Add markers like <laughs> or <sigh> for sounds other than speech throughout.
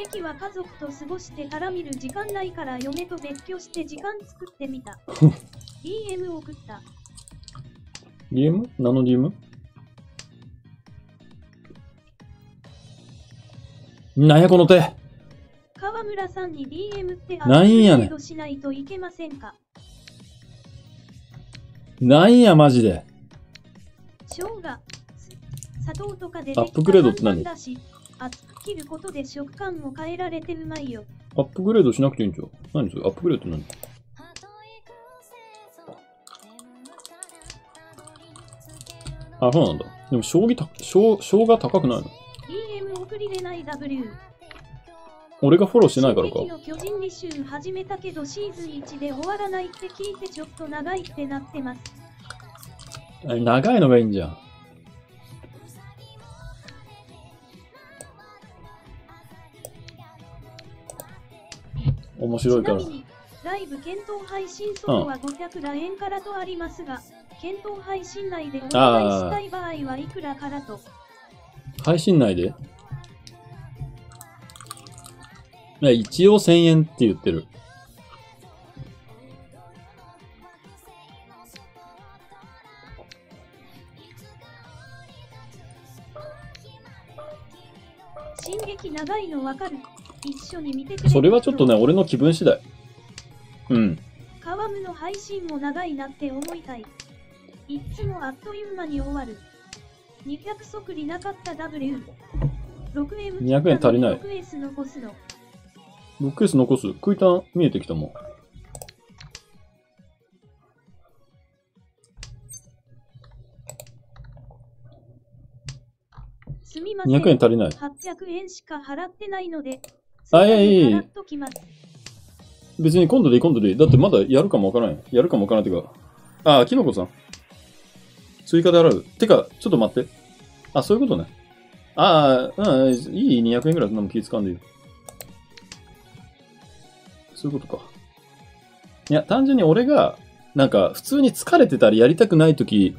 進撃は家族と過ごしてから見る時間ないから嫁と別居して時間作ってみた。DM 送った。DM? 何の DM? なんやこの手川村さんに DM ってなんやねんアップしないといけませんか？なんやマジで。生姜、す砂糖とかでアップグレードって何？厚く切ることで食感も変えられてうまいよ。アップグレードしなくていいんちゃう？何それ？アップグレードって何？あ、そうなんだ。でも、将棋た、将、生姜高くないの？DM 送りれない W。俺がフォローしてないからか巨人履修始めたけどシーズン1で終わらないって聞いてちょっと長いってなってます。あ長いのがいいんじゃん。面白いからちなみ。に、ライブ検討配信ソロは500ら円からとありますが、検討配信内でお願いしたい場合はいくらからと？配信内で？いや、一応1000円って言ってる。進撃長いのわかる？一緒に見てくれそれはちょっとね、俺の気分次第。うん。川ムの配信も長いなって思いたい。いっつもあっという間に終わる。200速りなかった W。6M 200円足りない 6S 残すの。ブックレス残す。クイタン見えてきたもん。すみません。200円足りない。800円しか払ってないので。あいやいやいや。別に今度でいい、今度でいい。だってまだやるかもわからない。やるかもわからないっていうか。あ、キノコさん。追加で払う。てか、ちょっと待って。あ、そういうことね。ああ、うん、いい200円ぐらいそんなも気使うんでいい。そういうことか。いや、単純に俺が、なんか、普通に疲れてたりやりたくないとき、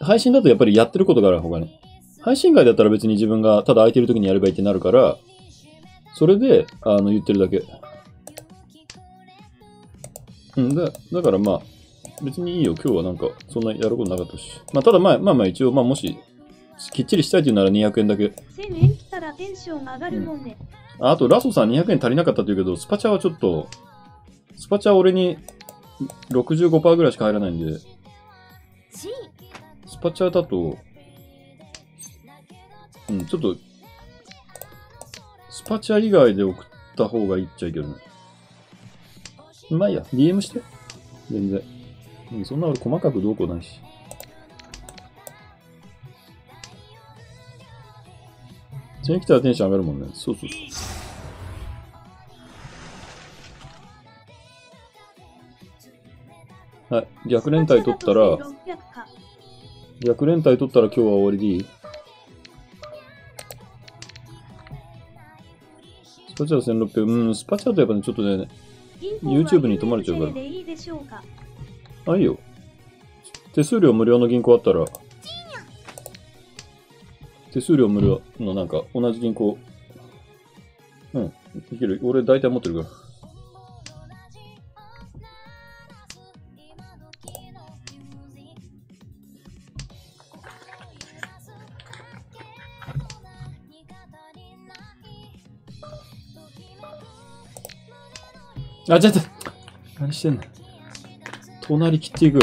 配信だとやっぱりやってることがある他に。配信外だったら別に自分がただ空いてる時にやればいいってなるから、それで、あの、言ってるだけ。うん、だ、だからまあ、別にいいよ。今日はなんか、そんなやることなかったし。まあ、ただまあ、まあまあ一応、まあもし、きっちりしたいっていうなら200円だけ。1000円来たらテンション上がるもんね。ああと、ラソさん200円足りなかったって言うけど、スパチャはちょっと、スパチャは俺に65%ぐらいしか入らないんで、スパチャだと、うん、ちょっと、スパチャ以外で送った方がいいっちゃいけどね。まあいいや、DM して。全然。うん、そんな俺細かくどうこうないし。全員来たらテンション上がるもんね。そうそうそう。はい、逆連帯取ったら、600か。逆連帯取ったら今日は終わりでいい？スパチャー1600、うん、スパチャーとやっぱね、ちょっとね、YouTube に泊まれちゃうから。あ、いいよ。手数料無料の銀行あったら、手数料無料のなんか同じ銀行、うん、できる。俺大体持ってるから。あ、ちょっと、何してんの？隣切っていく。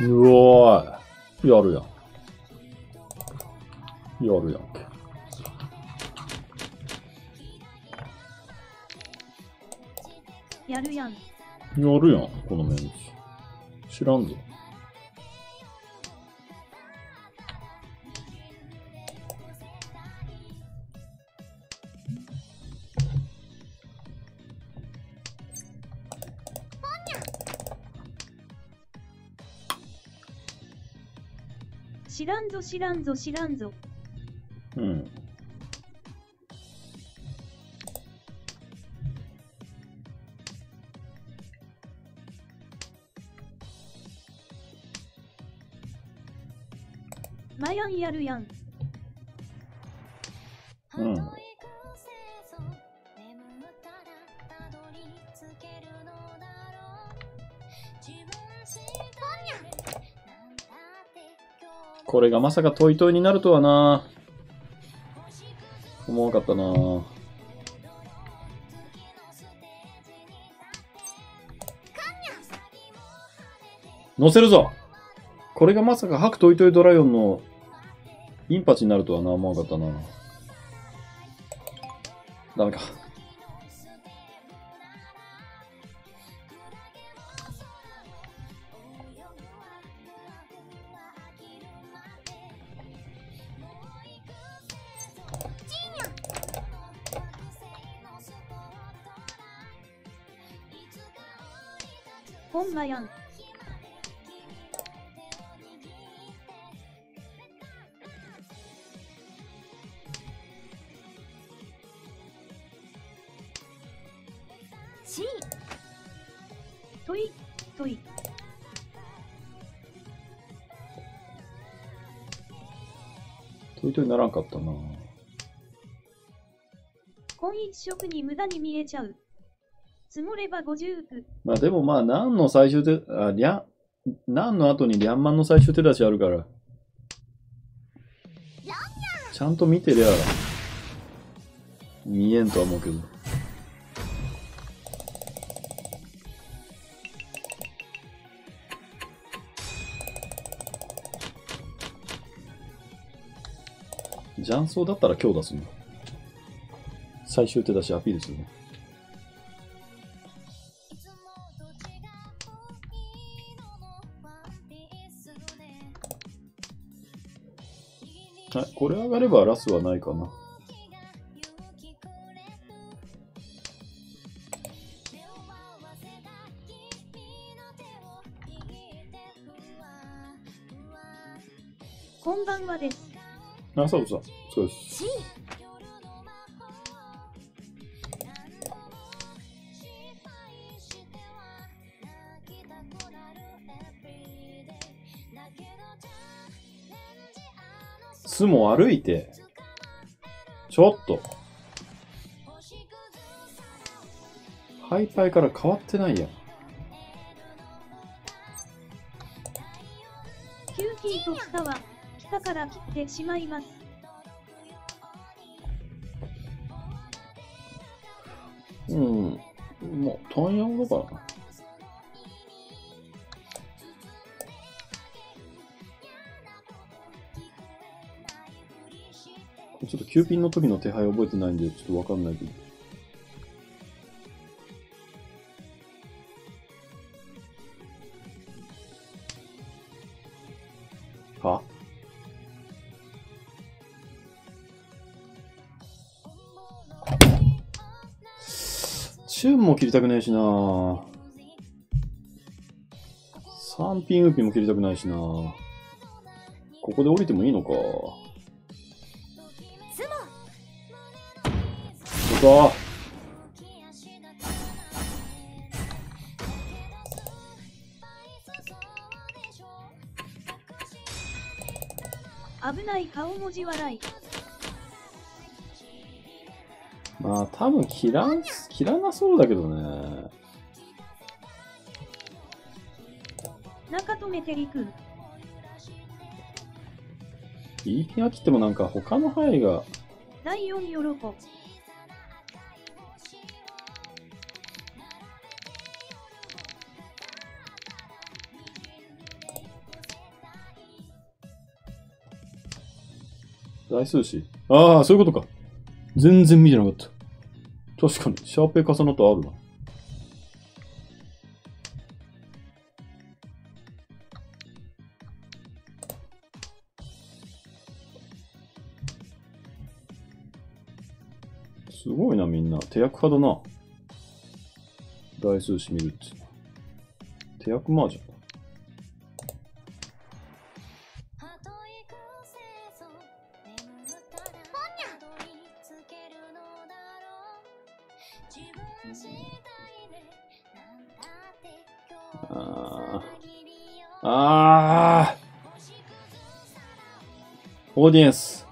うおーい。やるやん。やるやんけ。やるやん。やるやん、このメンチ。知らんぞ。知らんぞ知らんぞ知らんぞ。マヤンやるやん。うん。これがまさかトイトイになるとはな思わなかったな乗せるぞこれがまさか白トイトイドライオンのインパチになるとはな思わなかったなダメか。ほんまやん。トにならんかったな婚一色に無駄に見えちゃう。積もれば50区。まあでもまあ、何の最終手、あ、りゃん、何の後にリャンマンの最終手出しあるから。ちゃんと見てりゃ、見えんとは思うけど。雀荘だったら今日出すんだ。最終手出しアピールするね。はい、これ上がればラスはないかな。あ、そうそう。そうです。巣も歩いて。ちょっと。ハイパイから変わってないやん。切ってしまいます。うん。もう、単ヤだからな。ちょっとキューピンの時の手配覚えてないんで、ちょっとわかんないけど。切りたくないしな三品ウーピンも切りたくないしなここで降りてもいいのか。か。危ない顔文字笑い。まあ、多分切らん、切らなそうだけどね。中止めていく。いいピンは切ってもなんか他の範囲が、第4よろこ。大数詞。ああ、そういうことか。全然見てなかった。確かに、シャーペ重なったあるな。すごいな、みんな。手役派だな。大数詞見るって。手役マージャンだ。オーディエンス。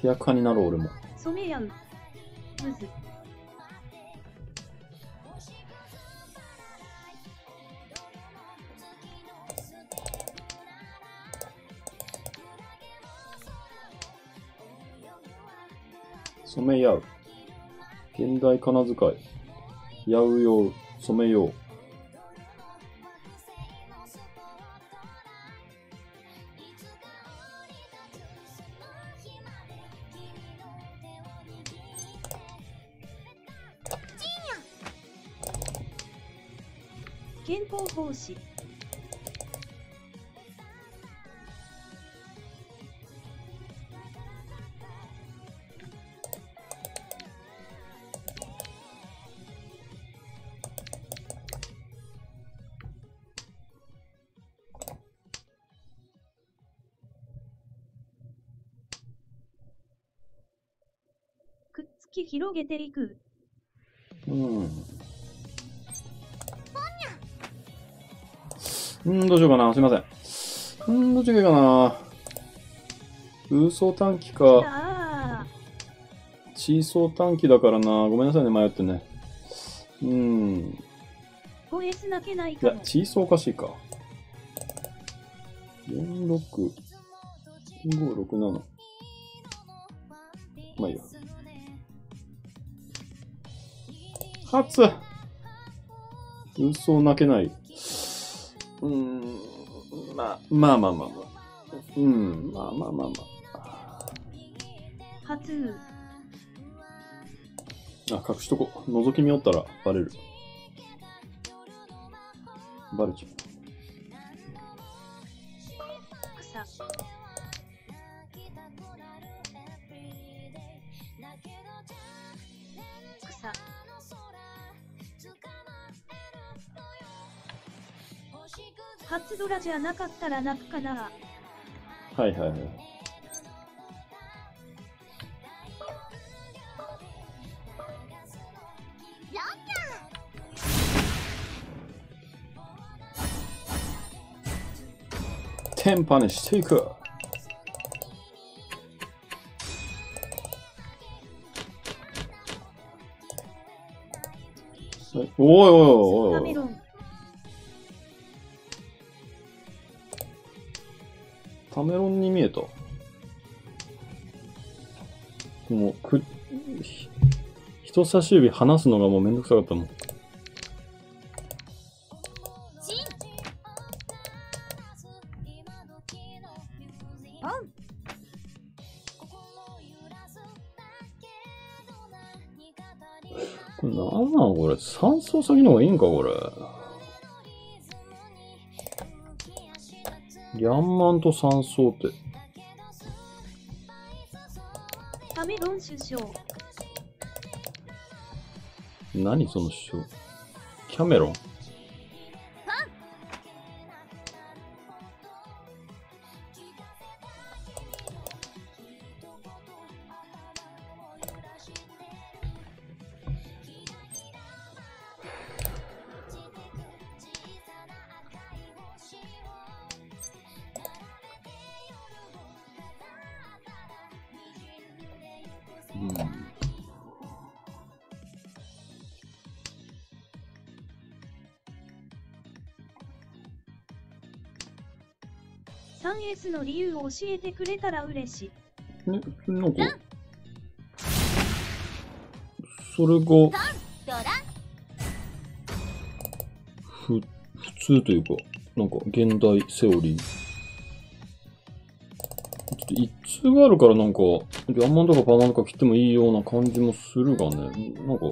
手役派になろう、俺も。染め合う。むず。染め合う。現代仮名遣い。やうよう、染めよう。広げていく。うん。うん、どうしようかな。すいません。うん、どっちがいいかな。嘘短期か、ああ、チーソー短期だからな。ごめんなさいね、迷ってね。うん。いいやかも、。チーソーおかしいか。4、6、5、6、7。初嘘泣けない。うーん、まあ、まあまあまあまあ。うん、まあまあまあま初あ。あ、隠しとこ。覗き見おったらバレる。バレちゃう。ゃなかったら泣くかな。はいはいはい。テンパにしていく。はいおいおいおいおい人差し指離すのがもうめんどくさかったもん。これなんなんこれ？三層先の方がいいんかこれ。ギャンマンと三層って。カメロン首相。何その主張。キャメロン？3S の理由を教えてくれたら嬉しい。ね、なんか、それが、ふ、普通というか、なんか、現代セオリー。ちょっと一通があるからなんか、リャンマンとかパーマンとか切ってもいいような感じもするがね。なんか、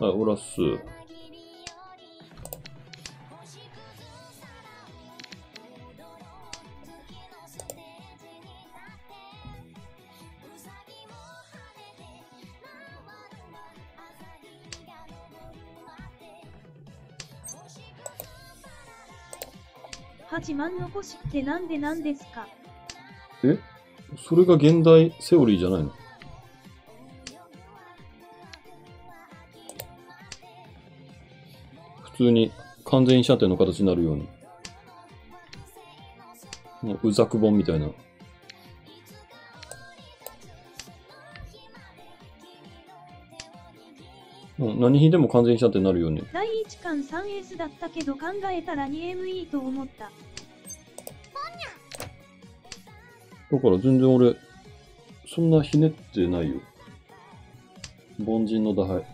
はい、オラス。8万残しってなんでなんですか？それが現代セオリーじゃないの？通に完全射程の形になるように。もう、うざくぼんみたいな。うん、何品でも完全射程になるように。第1巻 3S だったけど考えたら 2ME と思った。だから全然俺、そんなひねってないよ。凡人の打敗。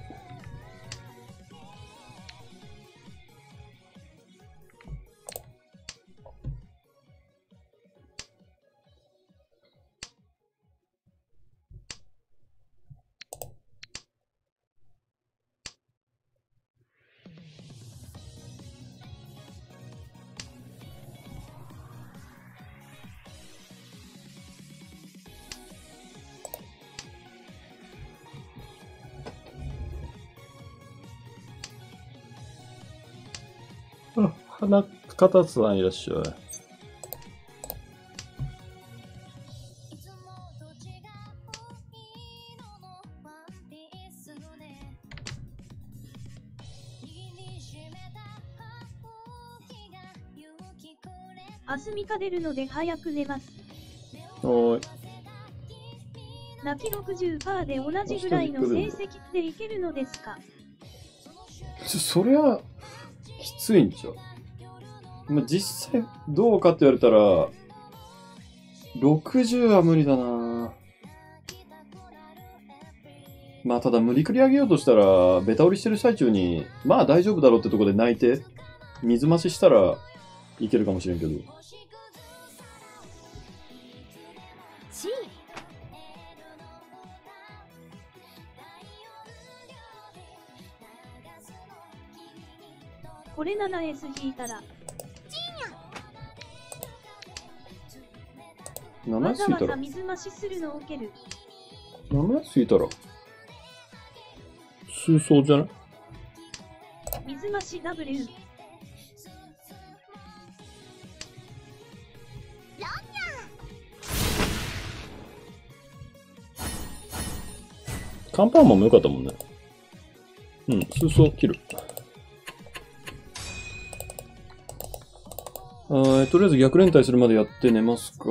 あ、花形さんいらっしゃい。いつもと違う色のワンピースね握りしめた歯茎が勇気くれアスミカ出るので早く寝ます。はーい。泣き60%で同じぐらいの成績でいけるのですか？そりゃ、きついんちゃう？まあ、実際、どうかって言われたら、60は無理だなまあ、ただ無理くり上げようとしたら、ベタ折りしてる最中に、まあ大丈夫だろうってとこで泣いて、水増ししたらいけるかもしれんけど。これ 7S 引いたら、7わざついたら、水増しするのを受ける。7ついたら、数層じゃない？水増し W。カンパーマンも良かったもんね。うん、数層切る。とりあえず逆連帯するまでやって寝ますか。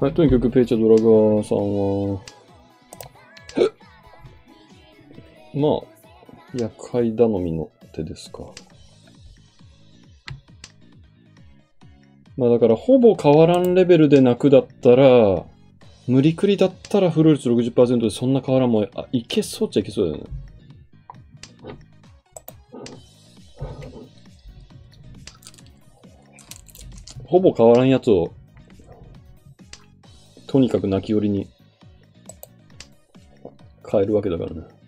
はい、とにかくペイチャドラガーさんは、<laughs> まあ、厄介頼みの手ですか。まあだから、ほぼ変わらんレベルで泣くだったら、無理くりだったらフルーツ60%でそんな変わらんもん、あ、いけそうっちゃいけそうだよね。ほぼ変わらんやつを、とにかく泣き寄りに変えるわけだからね。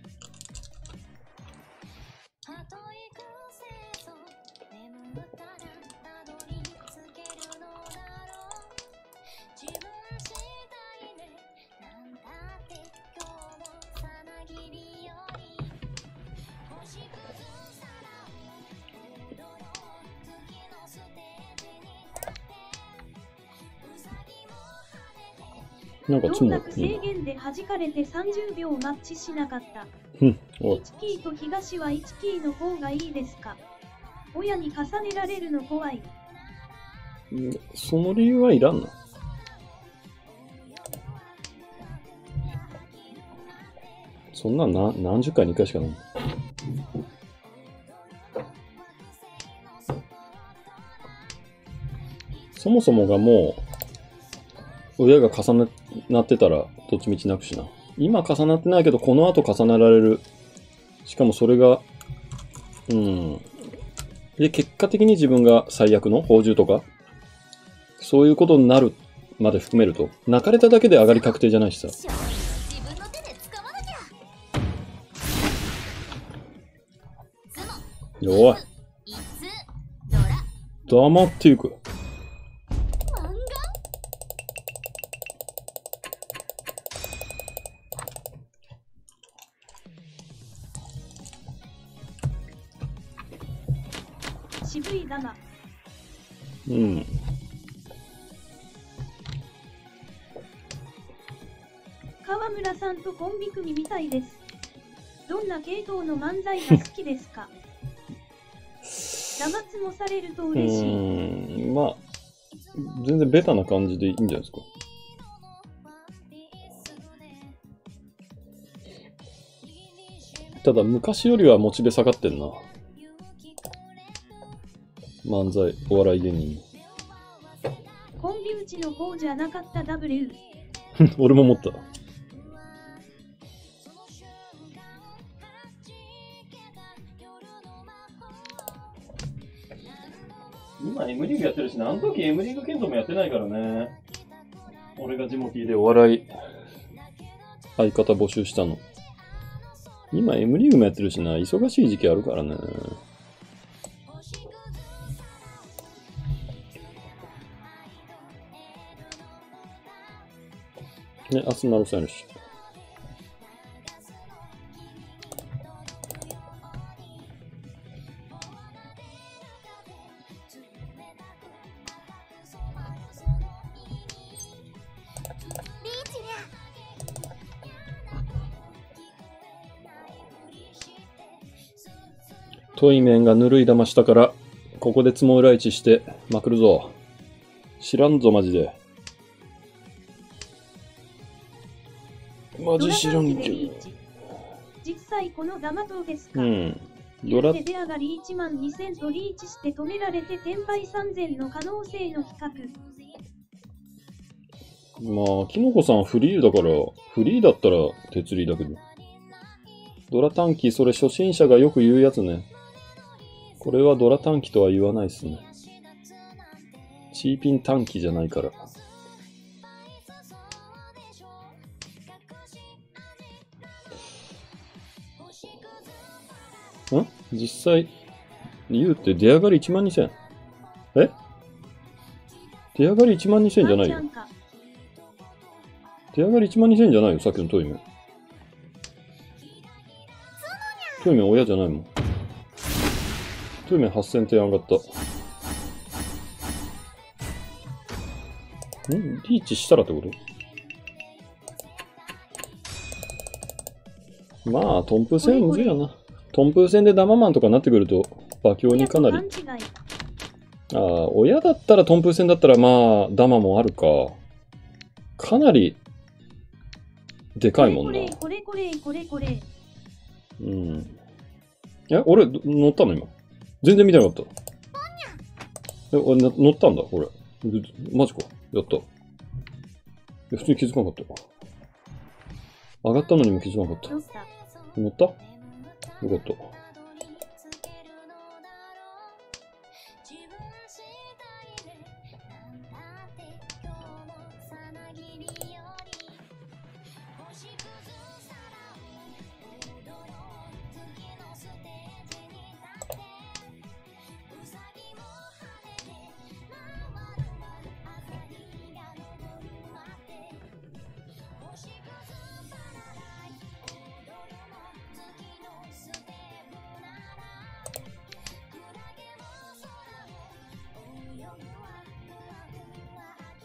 なんかつも制限で弾かれて30秒マッチしなかった。うん、おい。1キーと東は1キーの方がいいですか？親に重ねられるの怖い。うんその理由はいらんの？そんなんな何十回に1回しかない。そもそもがもう、親が重なってたらどっちみちなくしな。今重なってないけど、この後重ねられる。しかもそれが、うん。で、結果的に自分が最悪の宝珠とか、そういうことになるまで含めると、泣かれただけで上がり確定じゃないしさ。自分の手で掴まなきゃズモおい、黙っていく。な系統の漫才が好きですか？ダマつもされるとう嬉しい。まあ、全然ベタな感じでいいんじゃないですか。ただ、昔よりはモチベ下がってんな。漫才、お笑い芸人。コンビうちの方じゃなかった W。<laughs> 俺も思った。今 M リーグやってるし、あの時 M リーグ剣道もやってないからね。俺がジモティでお笑い、相方募集したの。今 M リーグもやってるしな、忙しい時期あるからね。ね、アスナロさんやるし。トイメンがぬるい玉したから、ここでつも裏市してまくるぞ。知らんぞ、マジで。マジ知らんけど。実際このダマどうですか、うん。ド言ラうて出上がり1万2000とリーチして止められて転売3000の可能性の比較。まあ、キノコさんフリーだから、フリーだったら鉄リだけど。ドラ短期、それ初心者がよく言うやつね。これはドラ短期とは言わないっすね。チーピン短期じゃないから。ん？実際、言うって出上がり1万2000。え？出上がり1万2000じゃないよワン。ちゃんか手上がり1万2000じゃないよ、さっきのトイメン。トイメン親じゃないもん。トイメン8000点上がった。ん？リーチしたらってこと？まあ、トンプ戦むずいやな。トンプ戦でダママンとかなってくると、馬強にかなり。ああ、親だったらトンプ戦だったらまあ、ダマもあるか。かなり、でかいもんな。これこれこれこれこれ。うん。え、俺、ど乗ったの今？全然見てなかった。え、乗ったんだ、俺。でマジか。やった。いや、普通に気づかなかった。上がったのにも気づかなかった？乗った？よかった。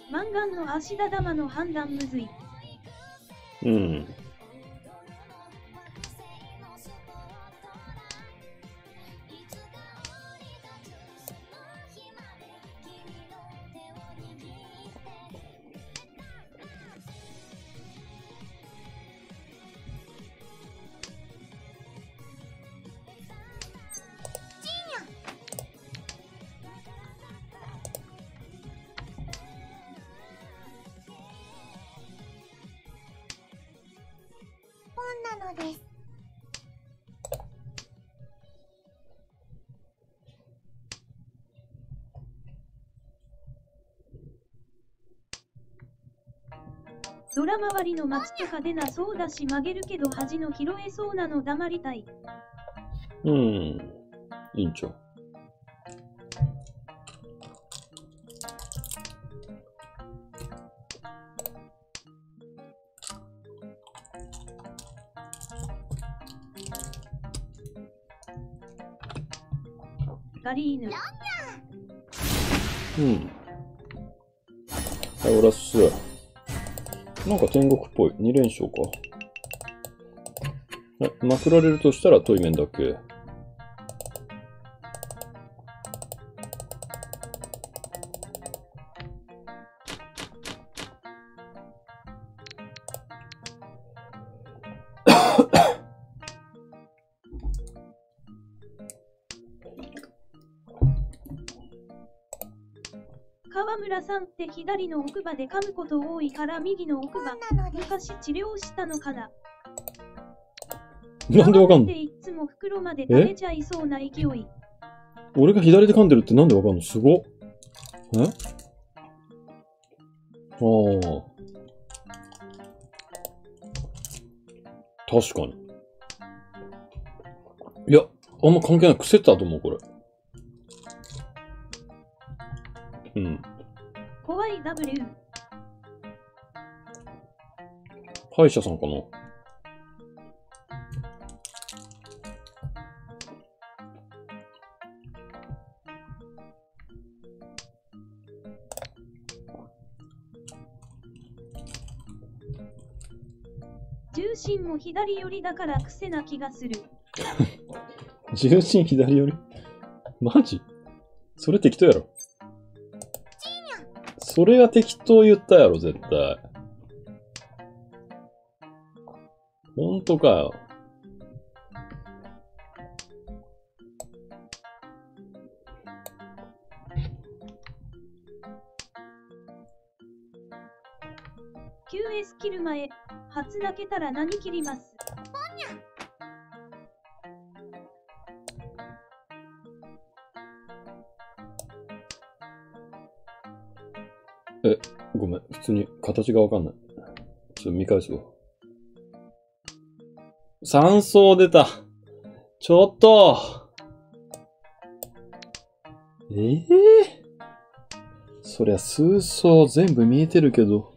マンガンの足田玉の判断むずい。うん。ドラ周りの松とか出なそうだし曲げるけど恥の拾えそうなの黙りたい。うん。いいんちゃう。ガリーヌ。うん。はい、オラス。なんか天国っぽい。2連勝か。え、まくられるとしたら対面だけ？左の奥歯で噛むこと多いから右の奥歯。昔治療したのかな。なんでわかんの？でいつも袋まで食べちゃいそうな勢い。俺が左で噛んでるってなんでわかんの？すごっ。え？ああ。確かに。いや、あんま関係ない。癖ったと思う、これ。うん。怖い W。歯医者さんかな？重心も左寄りだから癖な気がする。<laughs> 重心左寄り？マジ？それ適当やろ。それは適当言ったやろ、絶対。ほんとかよ。QS 切る前、初泣けたら何切ります？通に形がわかんない。ちょっと見返すわ。3層出た。ちょっと。ええそりゃ数層全部見えてるけど。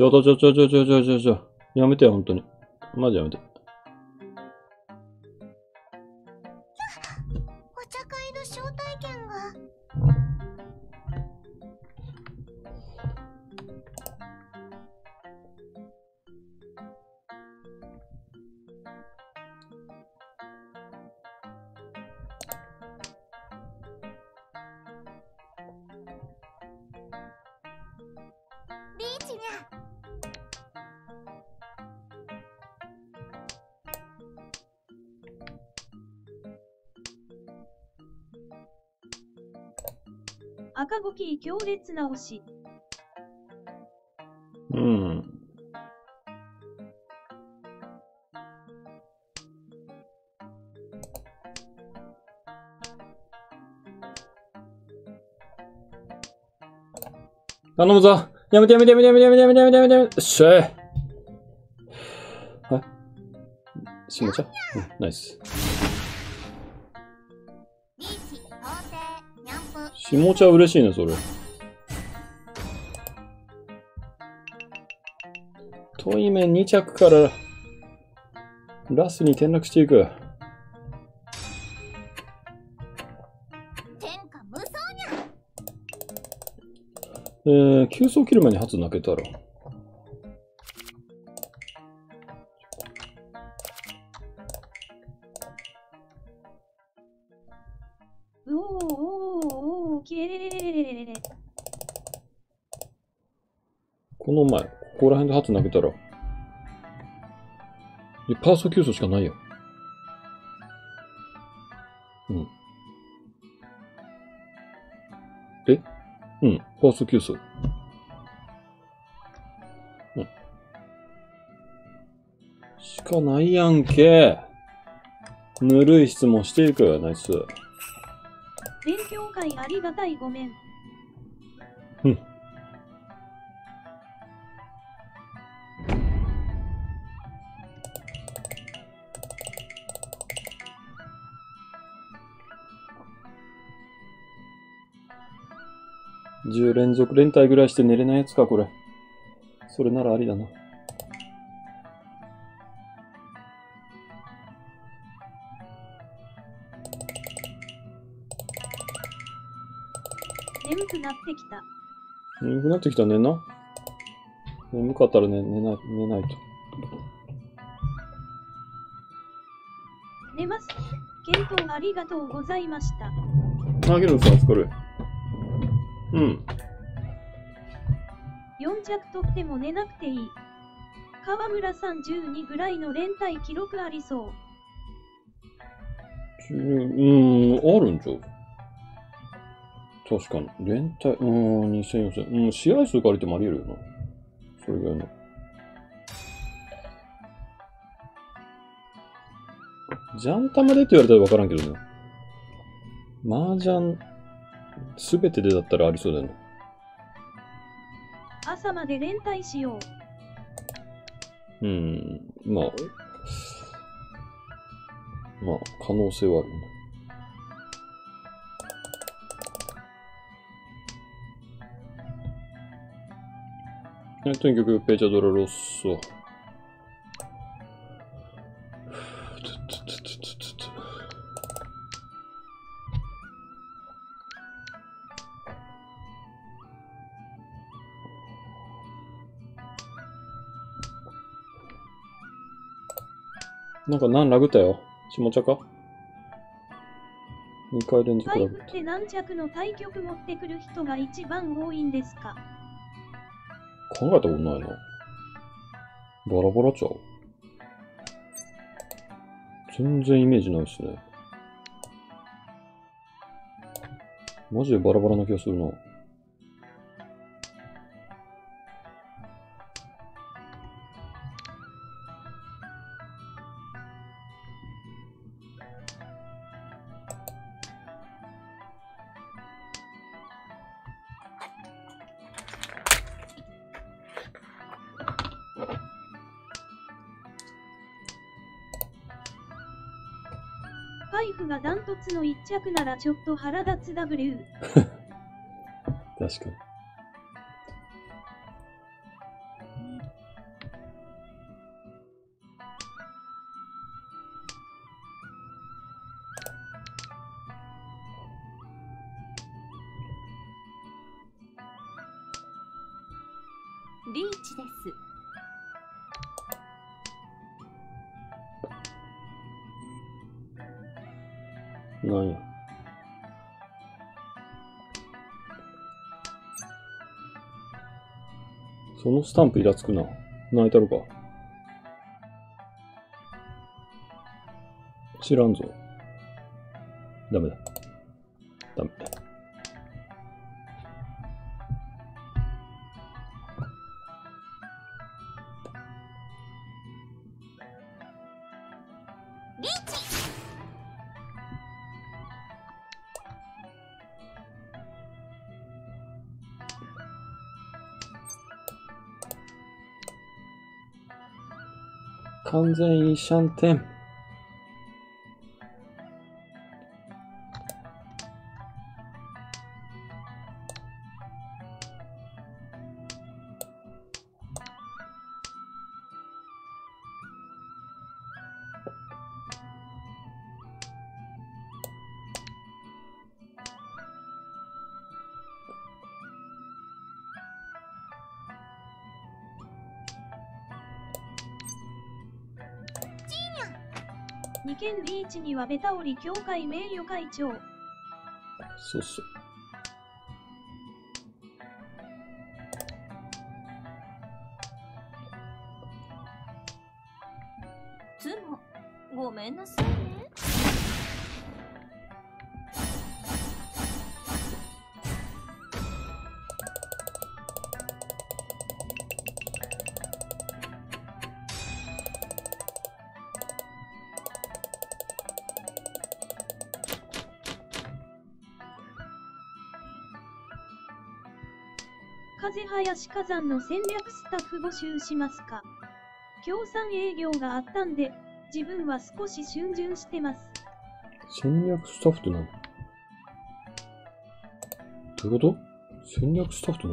ちょちょちょちょちょちょちょ。やめてよ、本当に。マジやめて。赤ゴキ強烈な推し。うん。頼むぞやめてやめてやめてやめてやめてやめてやめてやめてやめてよっしゃいはい。しもちゃんうん、ナイス。ニャンプしもちゃん嬉しいね、それ。遠い面2着からラスに転落していく。天下無双えー、急走切る前に初泣けたら。ここら辺で初投げたら、え、パーソ急走しかないよ。うん。え？うん、パーソ急走。うん。しかないやんけ。ぬるい質問していくよ、ナイス。勉強会ありがたいごめ。ん。10連続連帯ぐらいして寝れないやつか、これ。それならありだな。眠くなってきた。眠くなってきたねんな。眠かったらね、寝ない、寝ないと。寝ます。検討ありがとうございました。あ、ゲルさん、お疲れ。うん。4着取っても寝なくていい。川村さん12ぐらいの連帯記録ありそう。うーん、あるんじゃう確かに。連帯、うーん、2000、4000。うん、試合数借りてもあり得るよな。それぐらいの。ジャンタマでって言われたら分からんけどね。麻雀、すべてでだったらありそうだよね。朝まで連帯しよう。うん、まあ、まあ、可能性はあるよね。えとにかく、ペーチャドラロッソ。なんか何ラグったよ？下茶か ?2 回連続ラグっ。て何着の対局持ってくる人が一番多いんですか？考えたことないな。バラバラちゃう？全然イメージないですね。マジでバラバラな気がするな。着ならちょっと腹立つ W。<laughs> 確かに。そのスタンプイラつくな。泣いたろか。知らんぞ。ダメだ。ダメ。完全にシャンテン。リーチにはベタオリ協会名誉会長。そうそう。風林火山の戦略スタッフ募集しますか？協賛営業があったんで、自分は少し逡巡してます。戦略スタッフって何どういうこと？戦略スタッフって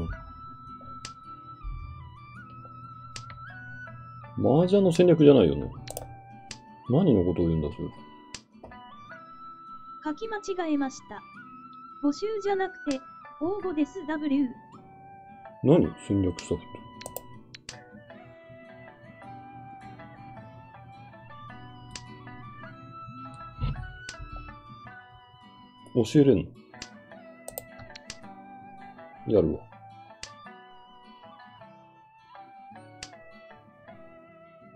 何麻雀の戦略じゃないよね。何のことを言うんだ、それ？書き間違えました。募集じゃなくて、応募です W。何？戦略スタッフって。教えれんの？やるわ。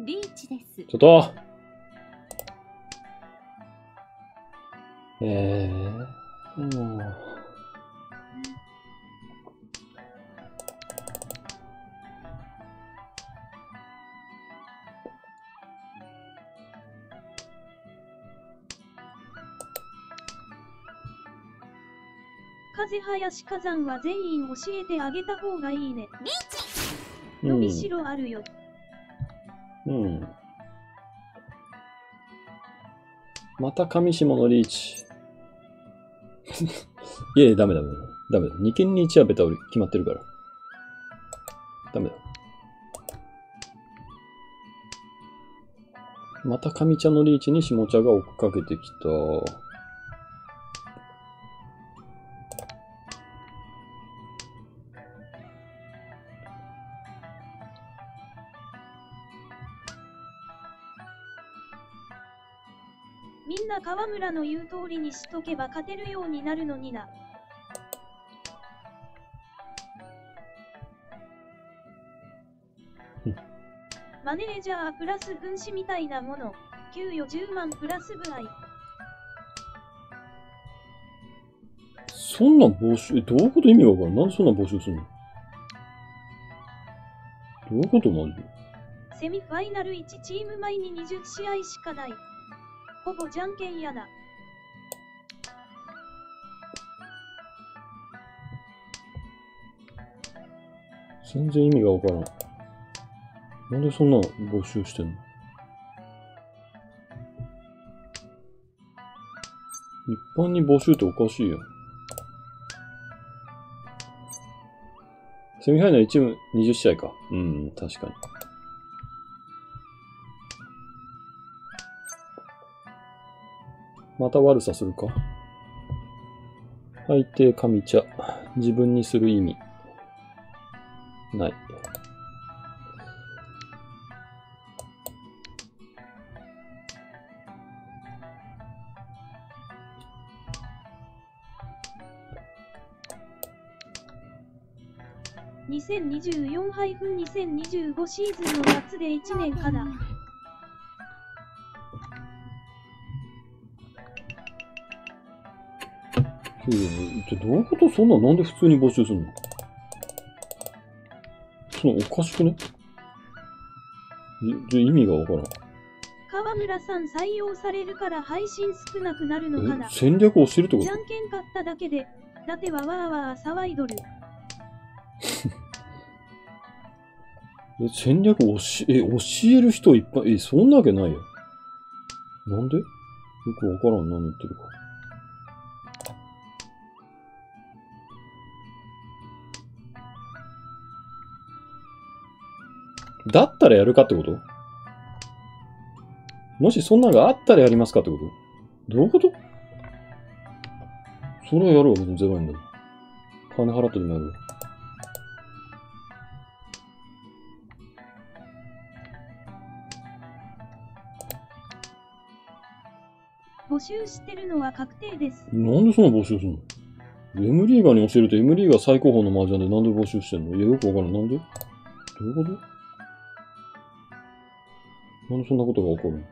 リーチですちょっと風林火山は全員教えてあげた方がいいね。伸びしろあるよ。うん。また上下のリーチ。<laughs> いやいや、ダメダメダメ。ダメだ。2件に1はベタ折り決まってるから。ダメだ。また上茶のリーチに下茶が追っかけてきた。みんな川村の言う通りにしとけば勝てるようになるのにな。うんマネージャープラス軍師みたいなもの。給与10万プラス部合。そんなん募集、え、どういうこと意味わからん。なんでそんなん募集するの？どういうことマジで？セミファイナル1チーム前に20試合しかない。ほぼじゃんけんやだ。全然意味がわからん。なんでそんな募集してんの？一般に募集っておかしいよ。セミファイナル1部20試合か。うん、確かに。また悪さするか？最低神茶。自分にする意味。ない。2024-2025シーズンの夏で1年かだ。いやいやじゃあどういうこと？そんななんで普通に募集するの？そのおかしくね？じゃあ意味がわからん。川村さん採用されるから配信少なくなるのかなえ。戦略を教えるってこじゃんけん勝っただけで、だてはわーわー騒いどる。と <laughs> え戦略を教え、え、教える人いっぱい、え、そんなわけないよ。なんで？よくわからん、何言ってるか。だったらやるかってこと？もしそんなのがあったらやりますかってこと？どういうこと？それはやるわ、別に0円だ。金払ってでもやるわ。募集してるのは確定です。なんでそんな募集すんの ?M リーガーに教えると M リーガー最高峰の麻雀でなんで募集してんの？いや、よくわからん。なんで？どういうこと？なんでそんなことが起こるの？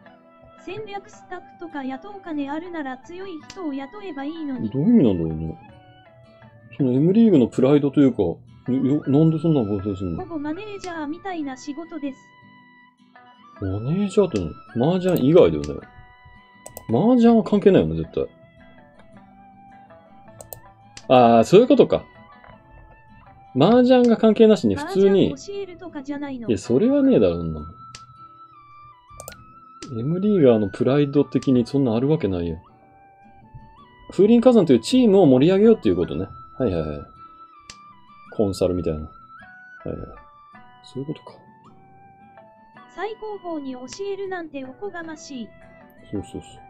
戦略スタッフとか雇う金あるなら強い人を雇えばいいのに。どういう意味なんだろうね。その M リーグのプライドというか、よなんでそんな募集すんの？ほぼマネージャーみたいな仕事です。マネージャーっての？麻雀以外だよね。麻雀は関係ないよね、絶対。ああ、そういうことか。麻雀が関係なしに普通に教えるとかじゃないのいや、。それはねえだろ、そんなもん。M リーガーのプライド的にそんなあるわけないよ。風林火山というチームを盛り上げようっていうことね。はいはいはい。コンサルみたいな。はいはい。そういうことか。最高峰に教えるなんておこがましい。そうそうそう。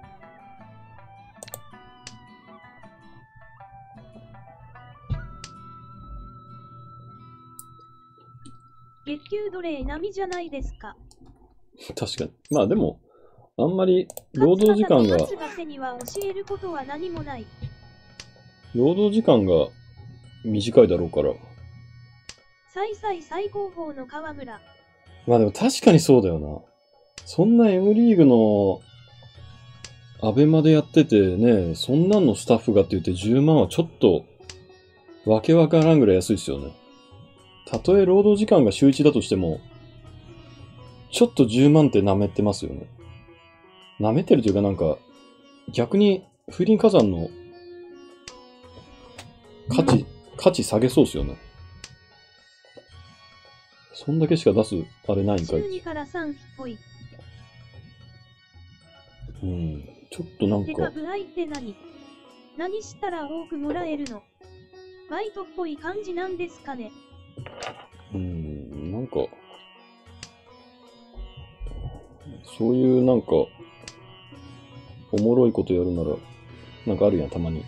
月給奴隷並みじゃないですか。確かに。まあでも、あんまり労働時間が。労働時間が短いだろうから。最最最高峰の河村。まあでも確かにそうだよな。そんな M リーグのアベマでやっててね、そんなんのスタッフがって言って10万はちょっとわけわからんぐらい安いですよね。たとえ労働時間が週1だとしても、ちょっと10万って舐めてますよね。舐めてるというかなんか、逆に風林火山の価値、価値下げそうですよね。そんだけしか出すあれないんかい。12から3っぽい。うん。ちょっとなんてか、か、部合って何？何したら多くもらえるの？バイトっぽい感じなんですかね？うん、なんか、そういうなんか、おもろいことやるなら、なんかあるやん、たまに。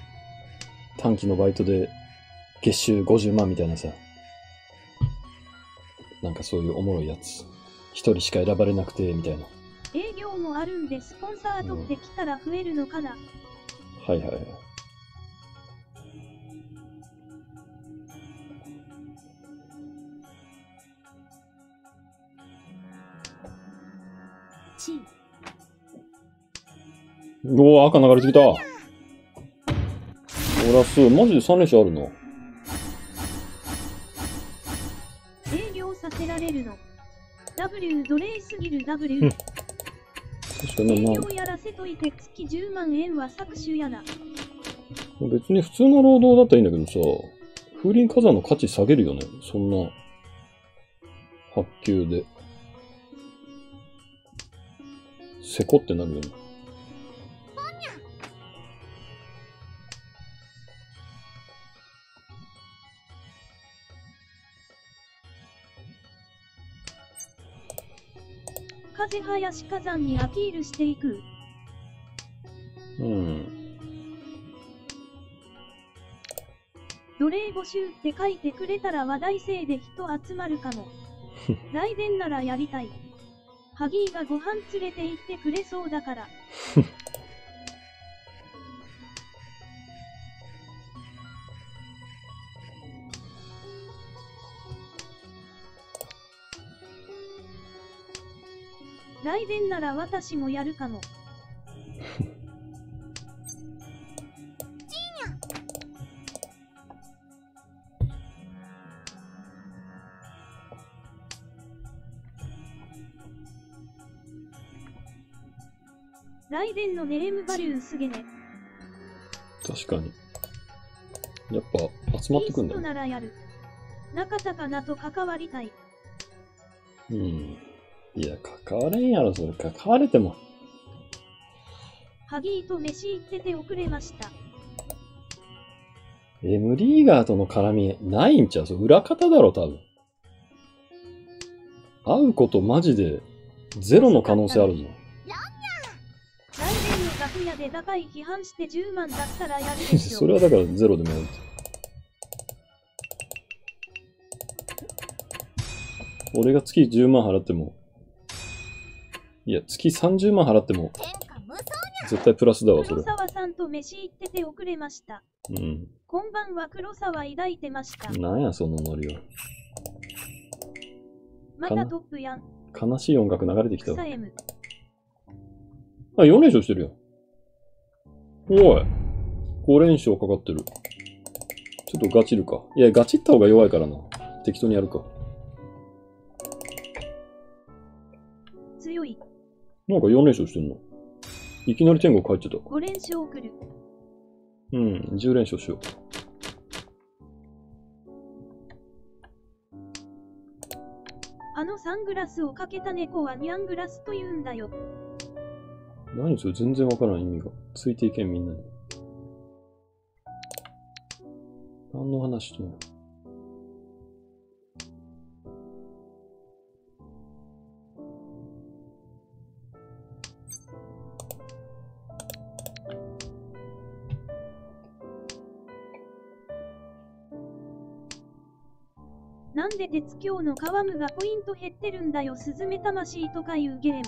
短期のバイトで、月収50万みたいなさ。なんかそういうおもろいやつ。一人しか選ばれなくて、みたいな。営業もあるんでスポンサー取ってきたら増えるのかな、はいはいはい。チーうわ赤流れてきた。ほら、すマジで3連勝あるの？営業させられるの W 奴隷すぎる W、うん確か営にな、業やらせといて月10万円は搾取やな別に普通の労働だったらいいんだけどさ、風林火山の価値下げるよね？そんな、発給で。せこってなるよね。風林火山にアピールしていく。うん。奴隷募集って書いてくれたら話題性で人集まるかも。<laughs> 来電ならやりたい。ハギーがご飯連れて行ってくれそうだから <laughs> 来電なら私もやるかも。来電のネームバリューすげね。確かに。やっぱ集まってくんだ。ならやる。中田かなと関わりたい。うん。いや、関われんやろ、それ。関われても。ハギーと飯行ってて遅れました。M リーガーとの絡みないんちゃう？それ裏方だろ、多分。会うことマジでゼロの可能性あるぞ。来年の楽屋で高い批判して10万だったらやる。<laughs> それはだからゼロでもやる。俺が月10万払っても、いや、月30万払っても、絶対プラスだわ、それ。黒沢さんと飯行ってて遅れました。うん。こんばんは黒沢抱いてました。なんや、そのノリは。またトップやん。悲しい音楽流れてきた。あ、4連勝してるよ。おい。5連勝かかってる。ちょっとガチるか。いや、ガチった方が弱いからな。適当にやるか。なんか4連勝してんの。いきなり天国入ってた。5連勝来る。うん、10連勝しよあのサングラスをかけた猫はニャングラスと言うんだよ。う。何それ？全然わからん意味が。ついていけんみんなに。何の話してんの？鉄橋のカワムがポイント減ってるんだよ、スズメ魂とかいうゲー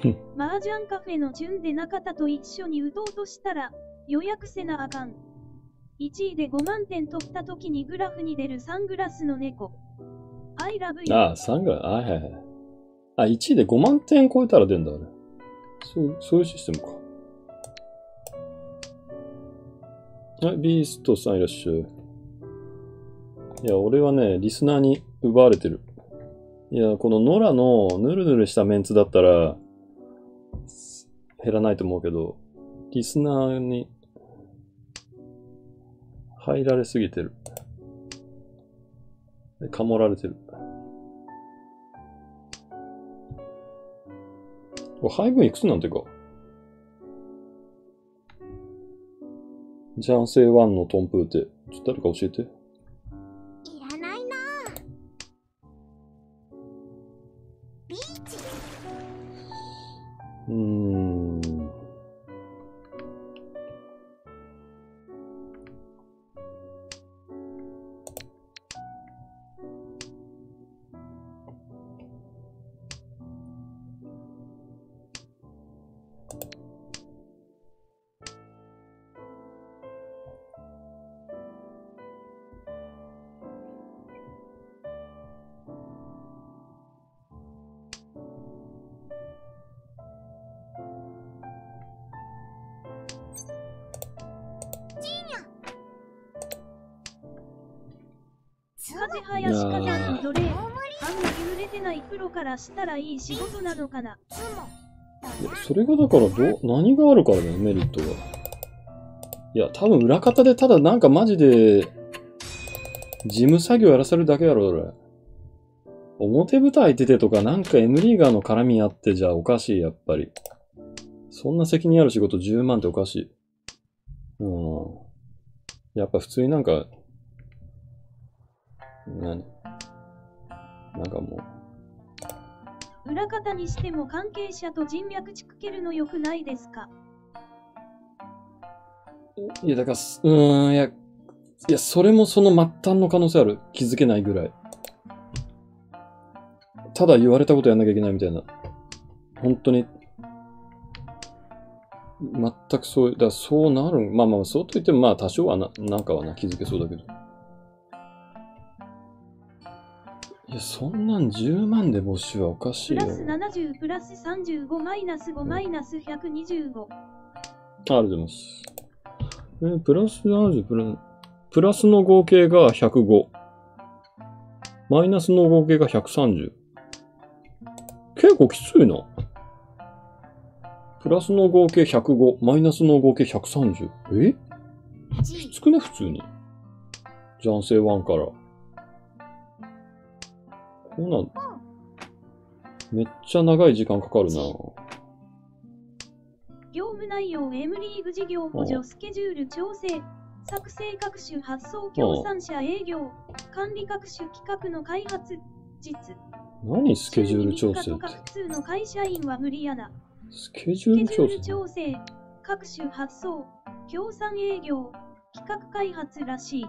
ふんム。麻雀カフェのチュンで中田と一緒に打とうとしたら、予約せなあかん。1位で5万点取った時にグラフに出るサングラスの猫。I love you. ああ、3ぐらい。あはいはいはい。あ、1位で5万点超えたら出んだ、あれ。そう、そういうシステムか。はい、ビーストさんいらっしゃい。いや、俺はね、リスナーに奪われてる。いや、このノラのヌルヌルしたメンツだったら、減らないと思うけど、リスナーに入られすぎてる。でかもられてる。これ配分いくつなんていうか。ジャンセイワンのトンプーって、ちょっと誰か教えて。したらいい仕事なのかな。いや、それがだからど、何があるからね、メリットが。いや、多分裏方でただなんかマジで、事務作業やらせるだけやろ、俺。表舞台出てとかなんか M リーガーの絡みあってじゃあおかしい、やっぱり。そんな責任ある仕事10万っておかしい。うん。やっぱ普通になんか、何？なんかもう、裏方にしても関係者と人脈ちくけるの良くないですか？いや、だから、うーん、いや、いや、それもその末端の可能性ある。気づけないぐらい。ただ言われたことやんなきゃいけないみたいな。本当に。全くそう、だそうなる。まあまあ、そうと言っても、まあ多少はな、なんかはな、気づけそうだけど。いや、そんなん10万で募集はおかしいよ。プラス70プラス35マイナス5マイナス125。ありがとうございます。えープラス70プラ、プラスの合計が105。マイナスの合計が130。結構きついな。プラスの合計105、マイナスの合計130。え？きつくね？普通に。ジャンセイ1から。こんなん、めっちゃ長い時間かかるな。業務内容 M リーグ事業補助スケジュール調整作成各種発送協賛者営業管理各種企画の開発実。何スケジュール調整週に3日とかって。普通の会社員は無理やな。スケジュール調調整各種発送協賛営業企画開発らしい。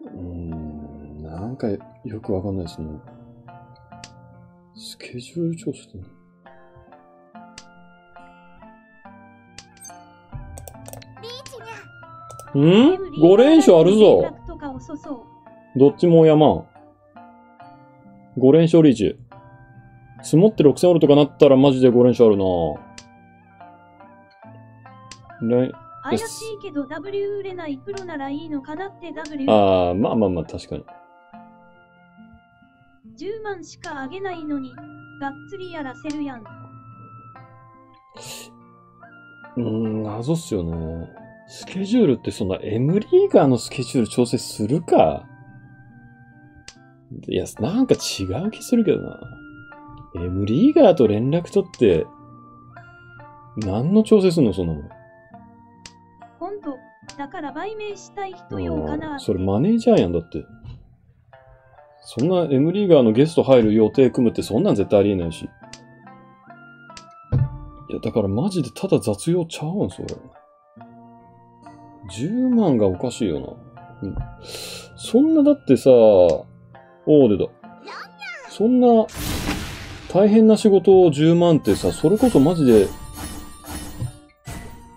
整うーん、なんかよくわかんないですね。スケジュール調整ってん五連勝あるぞどっちも山。五連勝リーチ。積もって6000ルとかなったらマジで五連勝あるなぁ。怪しいけど W 売れないプロならいいのかなって W。ああ、まあまあまあ確かに。10万しかあげないのに、がっつりやらせるやん。うーん、謎っすよね。スケジュールってそんな M リーガーのスケジュール調整するかいや、なんか違う気するけどな。M リーガーと連絡取って、何の調整すんの？そんなもん。ほんと、だから売名したい人用かなそれマネージャーやんだって。そんな M リーガーのゲスト入る予定組むってそんなん絶対ありえないし。いや、だからマジでただ雑用ちゃうんそれ。10万がおかしいよな。うんそんなだってさ、おーでだ。そんな大変な仕事を10万ってさ、それこそマジで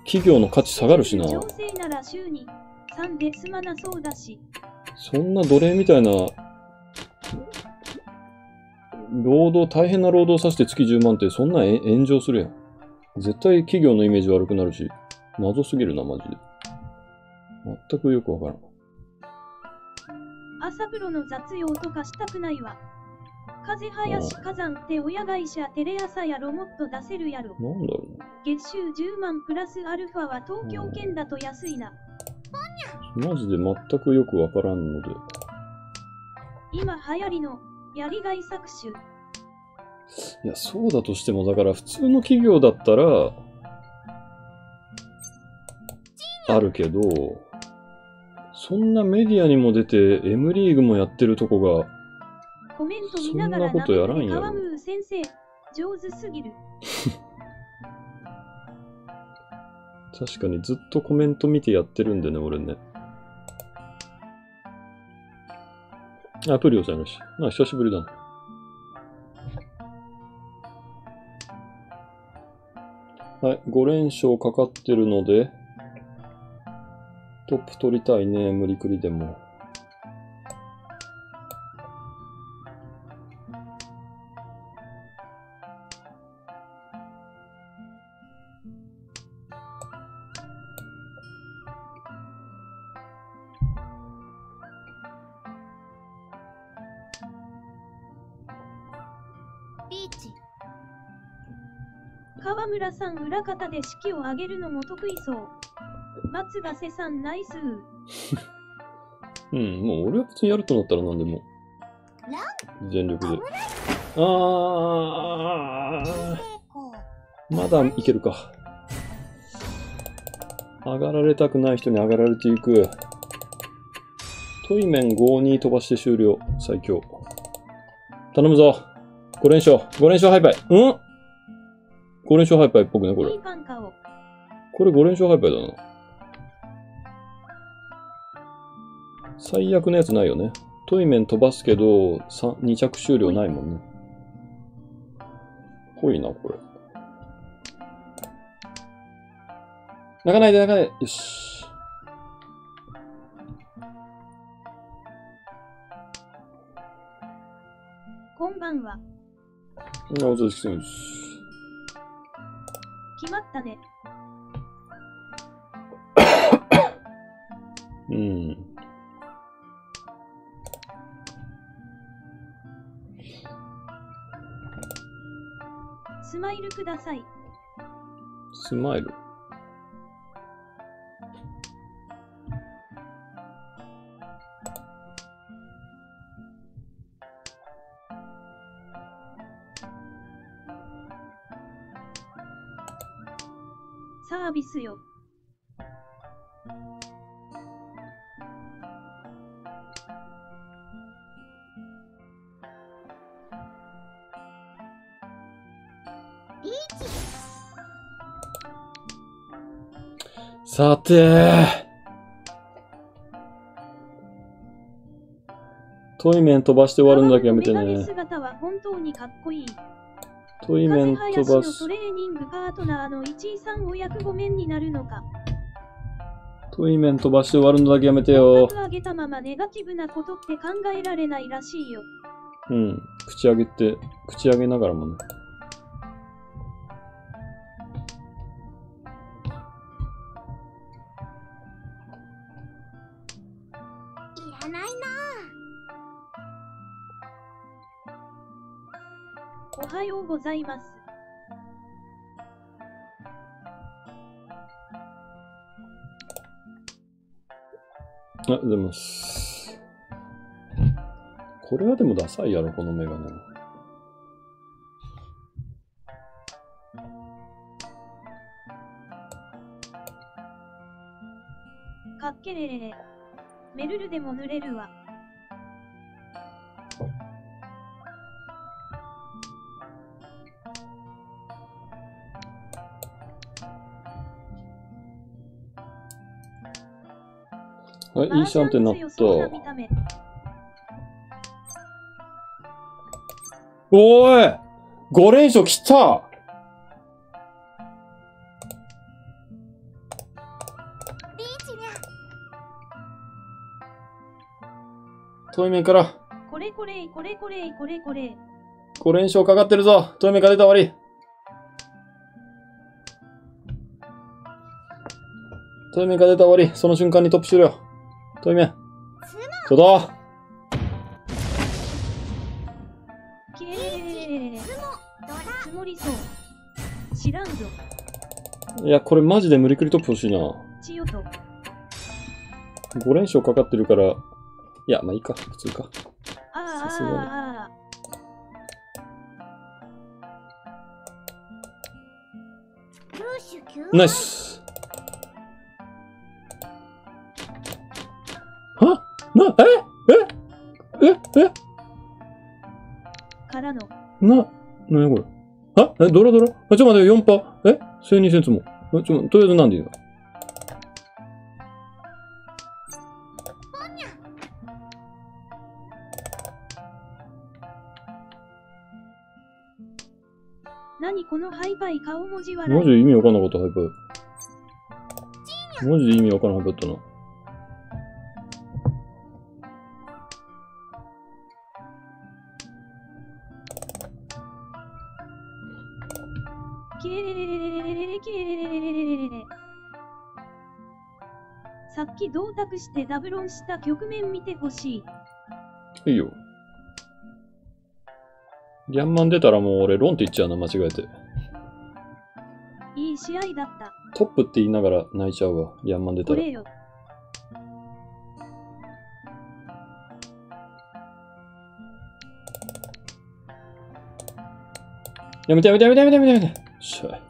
企業の価値下がるしな。調整なら週に3で済まなそうだし。そんな奴隷みたいな、労働、大変な労働させて月10万ってそんなえ炎上するやん。絶対企業のイメージ悪くなるし、謎すぎるな、マジで。全くよくわからん。朝風呂の雑用とかしたくないわ。風林火山って親会社テレ朝やロもっと出せるやろ。なんだろうな。月収10万プラスアルファは東京圏だと安いな。マジで全くよくわからんので。今流行りのやりがい搾取。いや、そうだとしても、だから普通の企業だったら、あるけど、そんなメディアにも出て、M リーグもやってるとこが、コメント見ながらそんなことやらんやろ先生、上手すぎる。<laughs> 確かにずっとコメント見てやってるんでね、俺ね。あ、プリオさんいるし。あ、久しぶりだな。はい、5連勝かかってるので、トップ取りたいね、無理くりでも。さん裏方で式を挙げるのも得意そう。松ヶ瀬さんナイス。<laughs> うん、もう俺は別にやるとなったら何でも。全力で。あー、まだいけるか。上がられたくない人に上がられていく。トイメン5-2飛ばして終了。最強。頼むぞ。5連勝。5連勝ハイパイ。うん ?5 連勝ハイパイっぽくね、これ。これ5連勝ハイパイだな。最悪のやつないよね。トイメン飛ばすけど、さ2着終了ないもんね。ぽいな、これ。泣かないで泣かないで。よし。こんばんは。あ、お疲れ様です。決まったね。うん。スマイルください。スマイル。ービスよ。さてトイメン飛ばして終わるんだけやめてね。姿は本当にかっこいい。トイメ風ン飛ばす林のト。レーニングパートナーの一位さんお役御免になるのか。トイメン飛ばして終わるのだけやめてよ上げたままネガティブなことって考えられないらしいよ。うん。口上げて、口上げながらもね。ざいます。あ、出ます。これはでもダサいやろ、このメガネ。かっけれれれ。メルルでも濡れるわ。あ、いいシャンってなった。おい !5 連勝きた遠い面から。これこれこれこれこれこれ。五連勝かかってるぞ。遠い面から出た終わり。遠い面から出た終わり。その瞬間にトップ終了。对面，走。いや、これマジで無理くりトップ欲しいな。5連勝かかってるから、いや、まあいいか、普通か。さすがに。ナイスな、なにこれ？あ？え、ドラドラあ、ちょ、待って、4パー。え ?1200 も。えちょ、とりあえずなんでいいの？何このハイパイ顔文字笑い。マジで意味わかんなかった、ハイパー。マジで意味わからなかったな。さっき同卓してダブロンした局面見てほしい。いいよ。ギャンマン出たらもう俺、ロンって言っちゃうな、間違えて。いい試合だった。トップって言いながら泣いちゃうわ、ギャンマン出たら。これよ。やめてやめてやめてやめてやめてやめて。よっしゃ。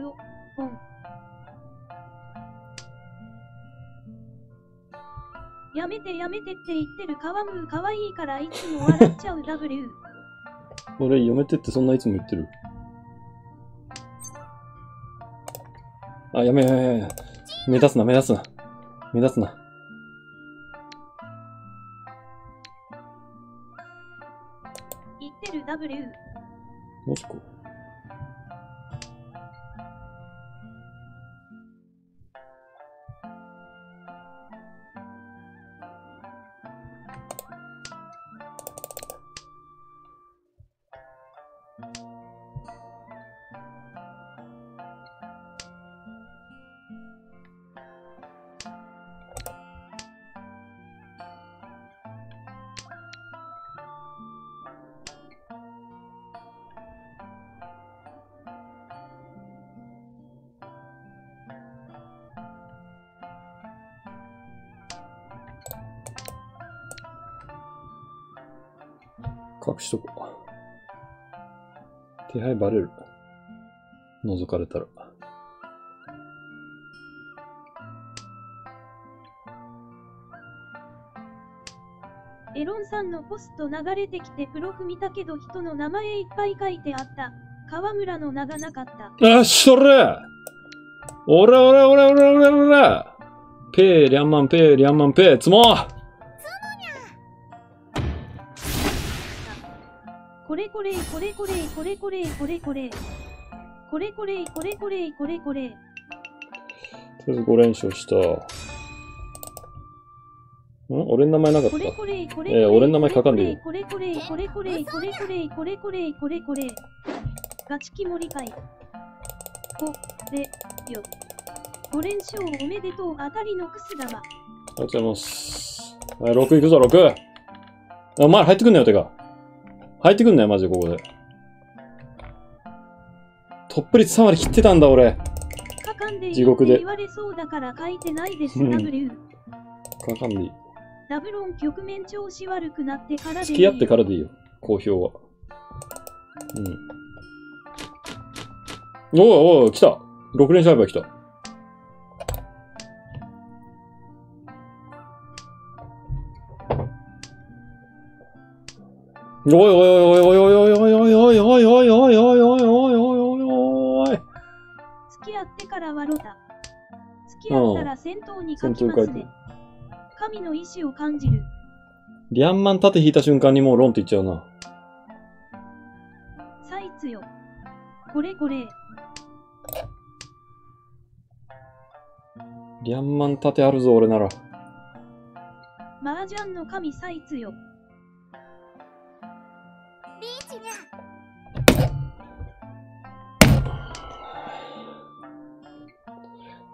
ろ、ポン。やめてやめてって言ってるカワムーかわいいからいつも笑っちゃう W。俺、やめてってそんないつも言ってる。あ、やめやめやめや。目立つな、目立つな。目立つな。言ってる W。もしこ。手配バレる。覗かれたら。エロンさんのポスト流れてきてプロフ見たけど人の名前いっぱい書いてあった。川村の名がなかった。あ、それおらおらおらおらおらおらペー、リャンマンペー、リャンマンペー、つもここれこれこれこれこれこれこれ。これこれこれこれこれこれ。とりあえず5連勝した。ん？俺の名前なかった？これこれこれえー俺の名前書かんでいいこれこれこれこれこれこれこれこれこれこれ。ガチキモリ会。これよ。5連勝おめでとう当たりのくす玉ありがとうございます。はい、6いくぞ、6! あ、前入ってくんなよ、てか。入ってくんなよ、マジで、ここで。トップ率3割切ってたんだ、俺。かかんでいい地獄で言われそうだから書いてないです、うん W かかんでいい。ダブロン局面調子悪くなってからでいい付き合ってからでいいよ、好評は。うん。おいおい、来た !6 連勝敗来た。おいおいおいおいおいおいおいおいおいおいおいおいおいおいおいおいおいおい付き合ってからはロタ付き合ったら戦闘に書きますね神の意志を感じるリャンマン縦引いた瞬間にもうロンって言っちゃうな。サイツよこれこれリャンマン縦あるぞ、俺なら。麻雀の神サイツよ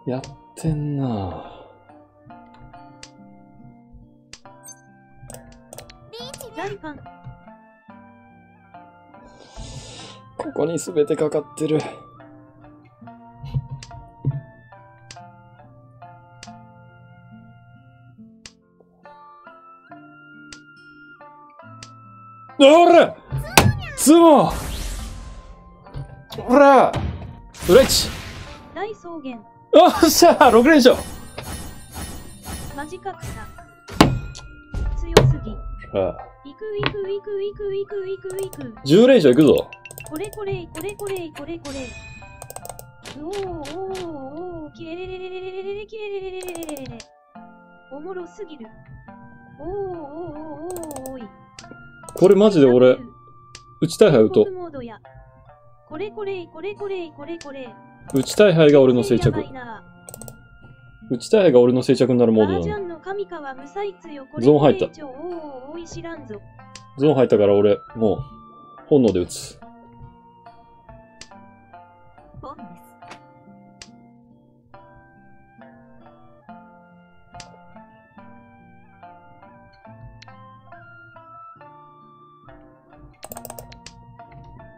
やってんな。ここに全てかかってる。おらツモ。おらウレッ大草原。よっしゃ !6 連勝マジかくさ強すぎ。ああいくいくいくいくいくいくいく。10連勝いくぞ。これこれこれこれこれこれ。おーおーおおけれれれれれれれけれれれれれれれ。おもろすぎる。おーおーおーおーおい。これマジで俺、打ちたいは打とれ。これこれこれこれこれこれ。打ちたい牌が俺の静着。打ちたい牌が俺の静着になるモードだな。ゾーン入った。ゾーン入ったから俺、もう、本能で打つ。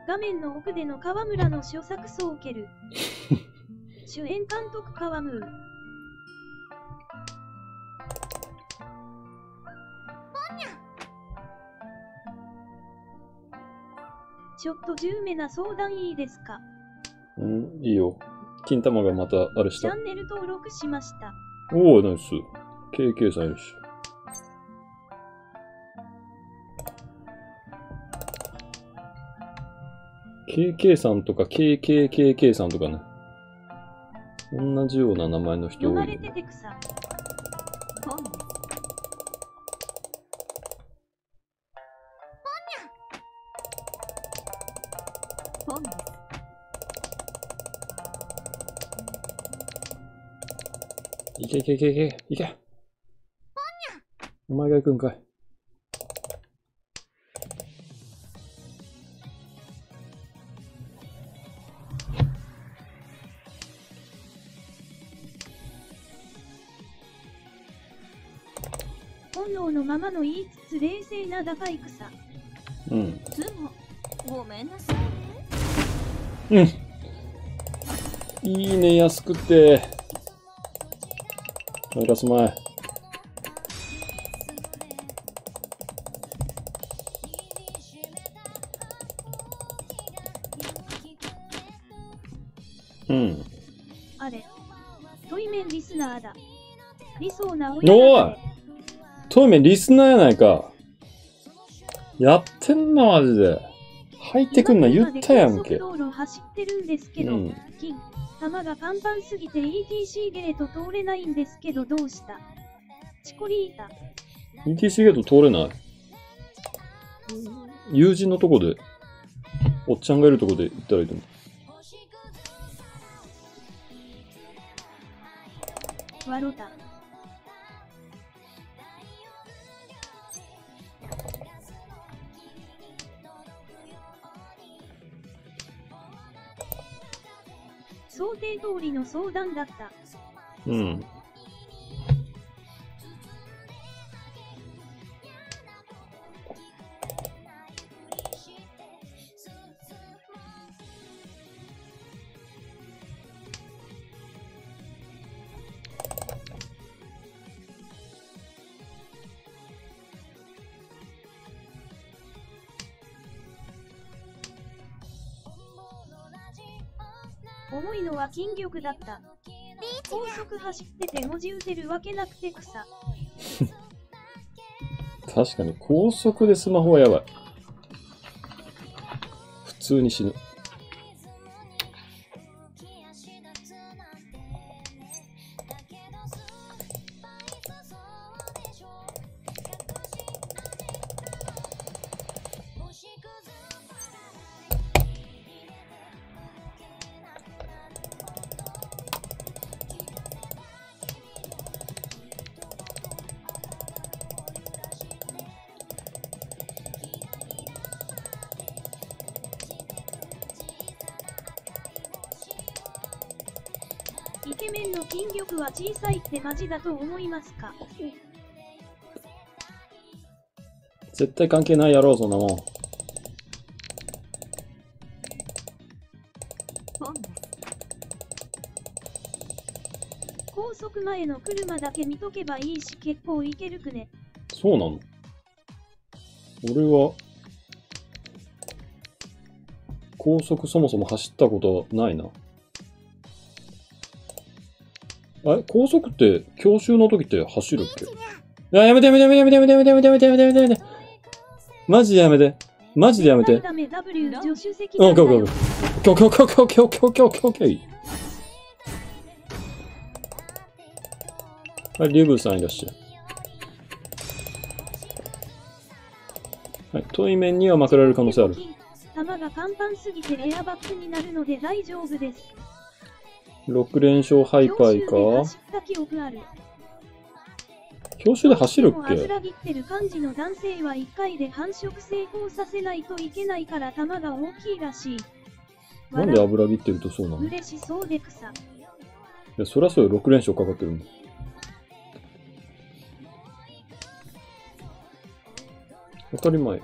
画面の奥での川村の初作ソーケル主演監督川ムーちょっと重めな相談いいですか？うん、いいよ。金玉がまたあれした。チャンネル登録しましたおお、ナイス。KK さんいるし。KK さんとか KKKK さんとかね。同じような名前の人多いよね。いけいけいけいけいけお前が行くんかい。ままの言いつつ冷静なダファイ草うん。つもごめんなさいねうん。いいね、安くて。マイラス前。うん。あれトイメンリスナーだ理想なおおいトイメンリスナーやないか。やってんな、マジで。入ってくんな、言ったやんけ。道路走ってるんですけど、うん金弾がパンパンすぎて ETC ゲート通れないんですけどどうした？チコリータ。ETC ゲート通れない？友人のとこで、おっちゃんがいるとこで行ったらいいと思ワロタ。想定通りの相談だった。う。ん。は筋力だった。高速走ってて文字打てるわけなくて草。<laughs> 確かに、高速でスマホはやばい。普通に死ぬ。さいってマジだと思いますか？絶対関係ないやろう、そんなもん。高速前の車だけ見とけばいいし結構いけるくね。そうなの俺は、高速そもそも走ったことないな。あれ？高速って、教習の時って走るっけ？いや、やめてやめてやめてやめてやめてやめてやめてやめてやめてやめて。マジでやめて。マジでやめて。ダメ W 助手席オッケーオッケーオッよケー。オッケーオッケーオッケーオッケーオッケーオッケー。はい、リュウブーさんいらっしゃい。はい、遠い面にはまくられる可能性ある。弾がパンパンすぎてエアバッグになるので大丈夫です。6連勝ハイパイか？教習で走る。っけ？油ぎってる感じの男性は1回で繁殖成功させないといけないから玉が大きいらしい。なんで油切ってるとそうなの？い嬉しそうで草。や、そりゃそうよ、6連勝かかってるもん。当たり前。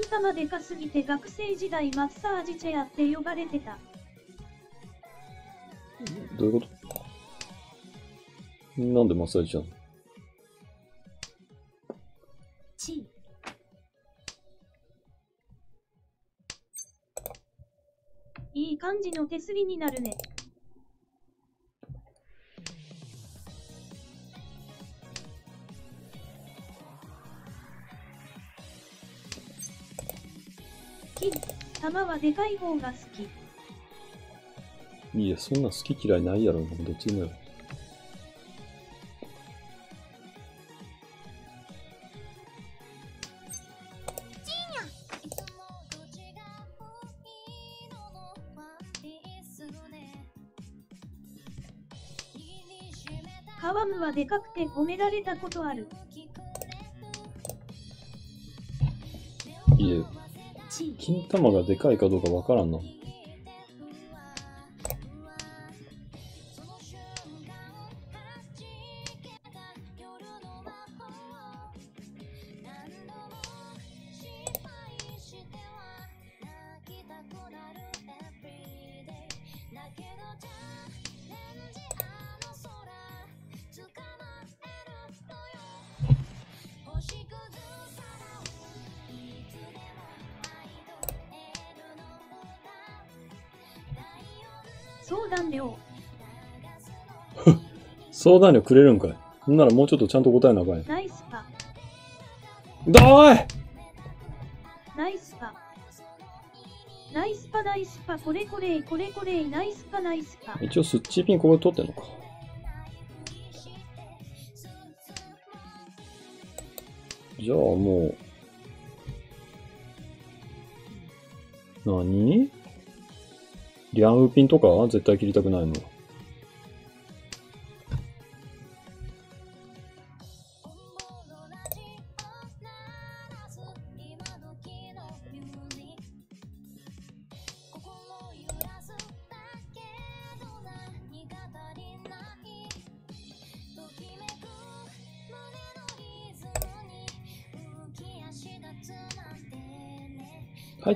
金玉でかすぎて学生時代マッサージチェアって呼ばれてた。どういうこと？なんでマッサージなの？チいい感じの手すりになるね。玉はでかい方が好き。いや、そんな好き嫌いないやろ、どっちでもやろ。カワムはでかくて褒められたことある。い金玉がでかいかどうかわからんの。相談料くれるんかい。ほんならもうちょっとちゃんと答えなあかんやん。ナイスパ。だーいナイスパ。ナイスパナイスパこれこれこれこれナイスパナイスパ。一応スッチーピンここで取ってんのか。じゃあもう、何？リャンウピンとか？絶対切りたくないの。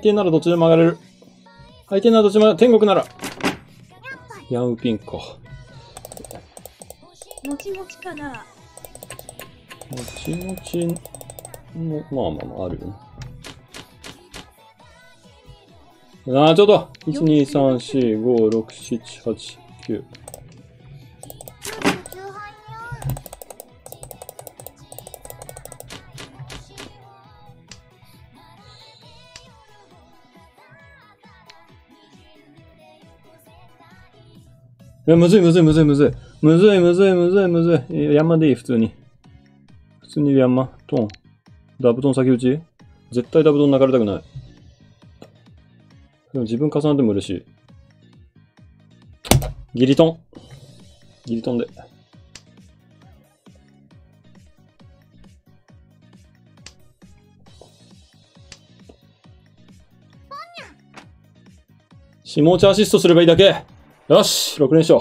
回転ならどっちでも上がれる。回転ならどっちでも天国なら。ヤンウピンか。もちもちかなもちもちも、まあまあまあ、あるよね。ああ、ちょっと !1、2、3、4、5、6、7、8、9。いや、むずいむずいむずいむずい。むずいむずいむずいむずい。山でいい、普通に。普通に山、トン。ダブトン先打ち？絶対ダブトン流れたくない。でも自分重ねても嬉しい。ギリトン。ギリトンで。下落ちアシストすればいいだけ。よし、6連勝。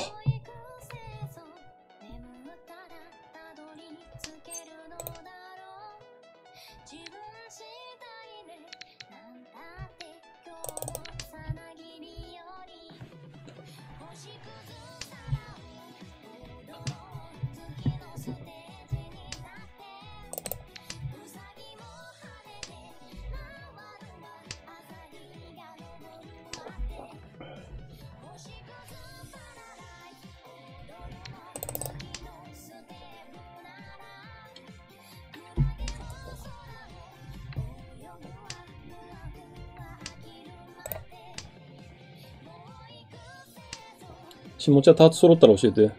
下茶ターツ揃ったら教えて。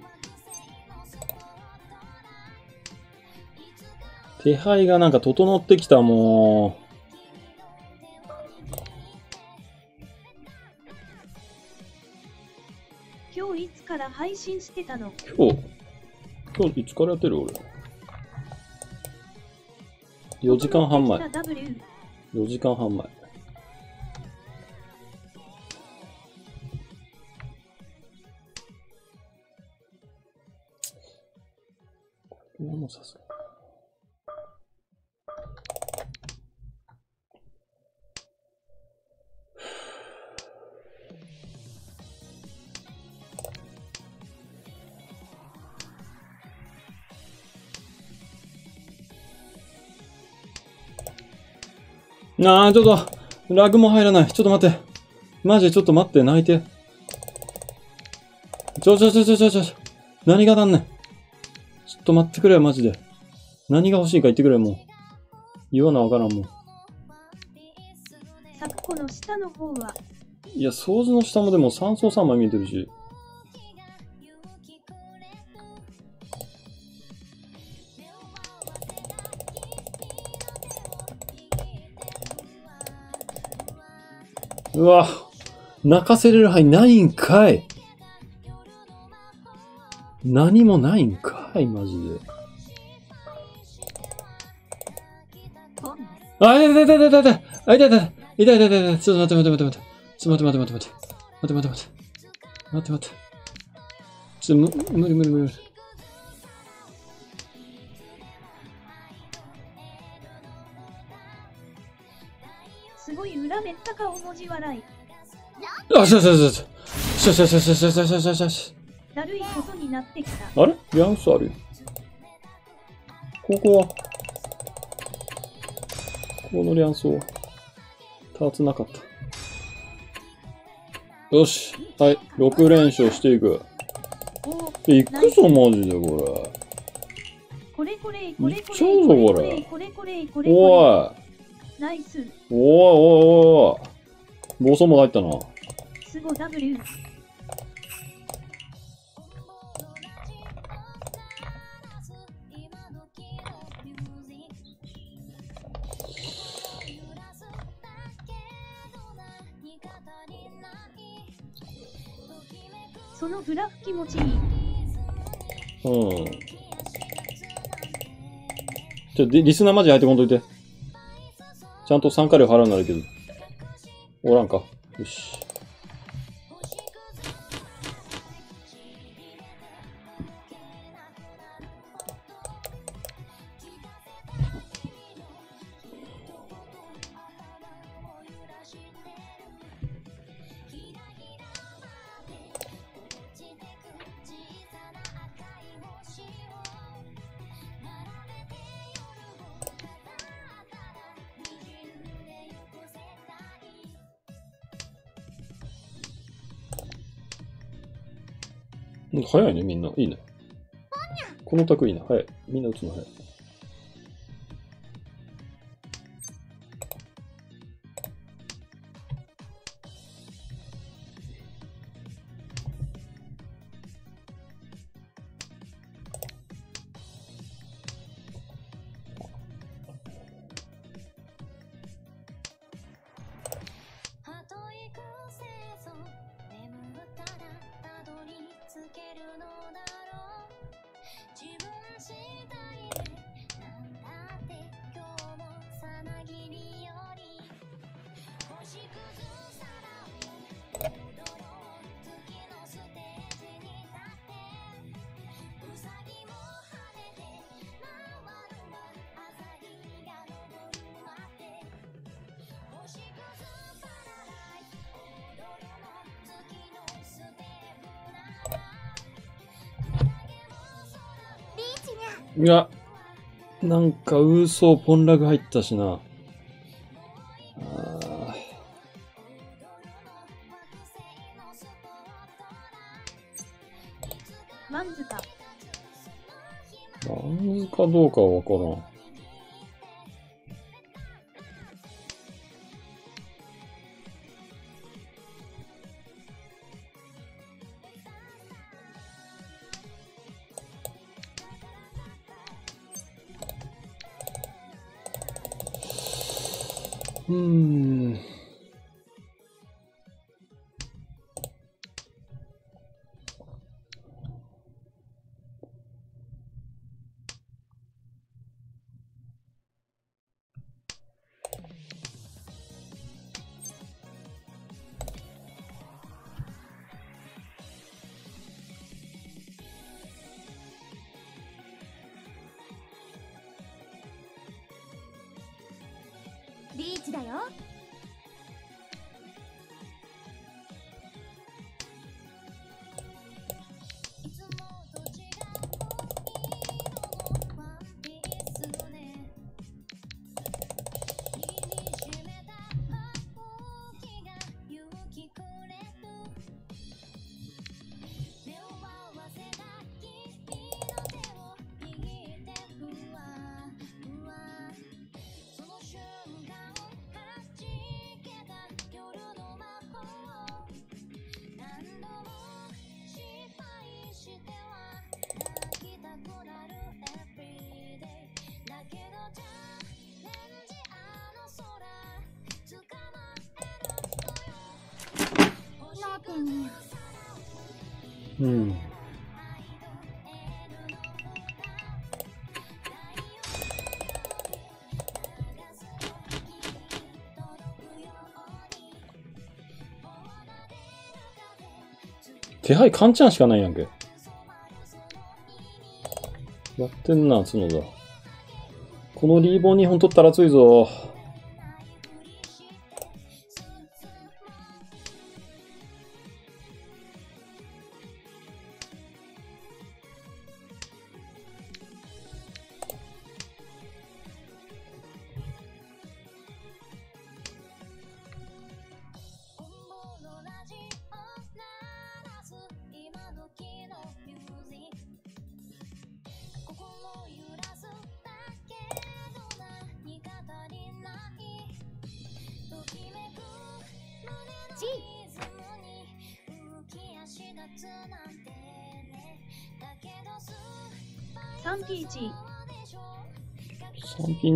手配がなんか整ってきた、も今日いつから配信してたの？う。今日、今日いつからやってる俺。4時間半前。W 4時間半前。なあ、ちょっと、ラグも入らない。ちょっと待って。マジでちょっと待って、泣いて。ちょちょちょちょちょちょ。何がなんねん。ちょっと待ってくれよ、マジで。何が欲しいか言ってくれよ、もう。言わなわからんもん。昨子の下の方は、いや、掃除の下もでも三層3枚見えてるし。うわ、泣かせれる範囲ないんかい。何もないんかい、マジで。あ、痛い痛い痛い痛い痛い痛いあ痛い痛い痛い痛い痛い痛い痛いちょっと待って待って待って待って。ちょっと待って待って待って待って。待って待って待って。待って待って。ちょっとむ、無理無理無理。ごい裏めった顔文字笑い。あ、しゃしゃしゃしゃ。しゃしゃしゃしゃしゃしゃしゃしゃしゃしだるいことになってきた。あれ？リアンスあるよ。ここはここのリアンスは、ターツなかった。よし。はい。6連勝していく。いくぞ、マジで、ここれこれ、これこぞこれこれこれ、これ。れこれ、おい。ナイス、おいおいおいおい。暴走も入ったな。スゴ W、そのグラフ気持ちいい。うん。ちょ、でリスナーマジ入ってこんといて。ちゃんと参加料払うならいいけど。おらんか。よし。早いね、みんな。いいね。この卓いいね。早い。みんな打つの早い。いや、なんか、嘘、ポンラグ入ったしな。あーマンズか。マンズかどうかはわからん。星屑うん。手配カンチャンしかないやんけ。やってんな、角田。このリーボン2本取ったら熱いぞ。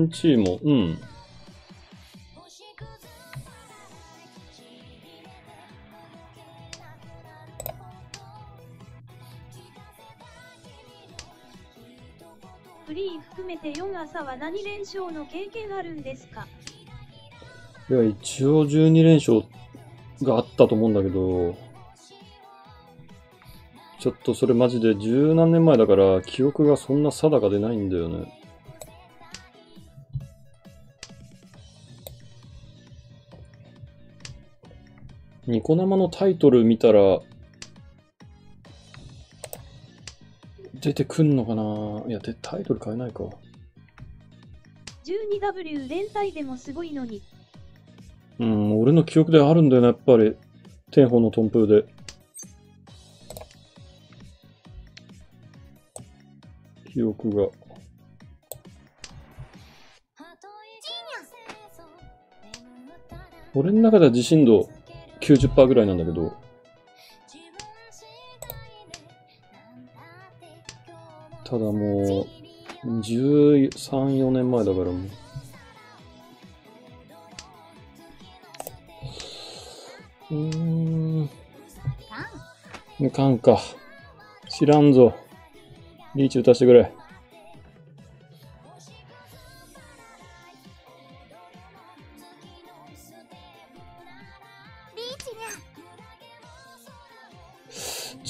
3ピンチーも、うん。フリー含めて4朝は何連勝の経験あるんですか？いや、一応12連勝があったと思うんだけど、ちょっとそれマジで十何年前だから記憶がそんな定かでないんだよね。コ生のタイトル見たら、出てくんのかな？いや、でタイトル変えないか。12W 連帯でもすごいのにうん、俺の記憶であるんだよね、やっぱり。天保のトンプーで。記憶が。俺の中では自信度90%ぐらいなんだけど、ただもう、13、4年前だからもう。うーん。かんか。知らんぞ。リーチ打たしてくれ。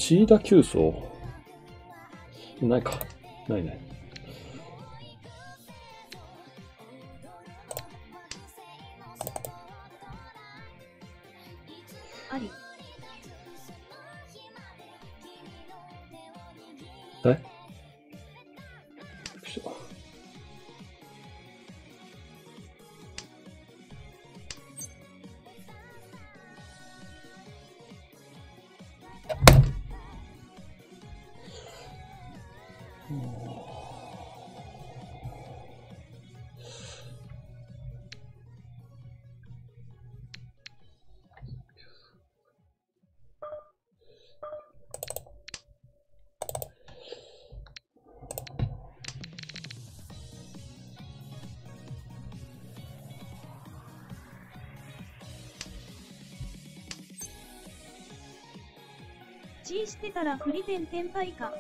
シーダ急走？ないか。ないないたらフリテン天敗か。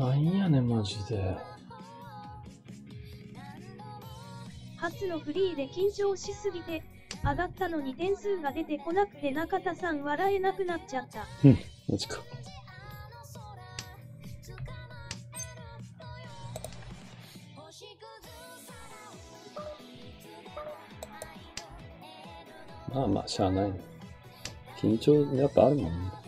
なんやねん、マジで。初のフリーで緊張しすぎて上がったのに点数が出てこなくて中田さん笑えなくなっちゃったマジか。まあまあ、しゃあないね。緊張やっぱあるもんね。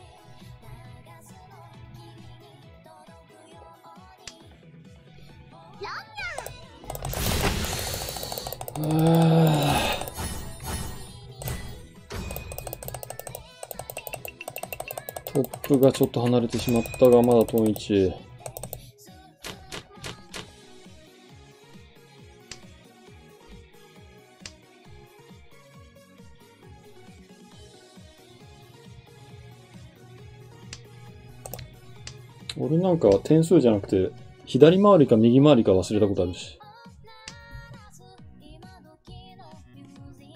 プがちょっと離れてしまったが、まだトン1。俺なんかは点数じゃなくて、左回りか右回りか忘れたことあるし。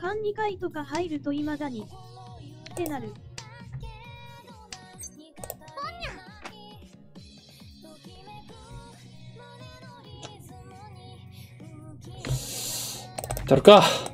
勘2回とか入ると未だにってなるたるか。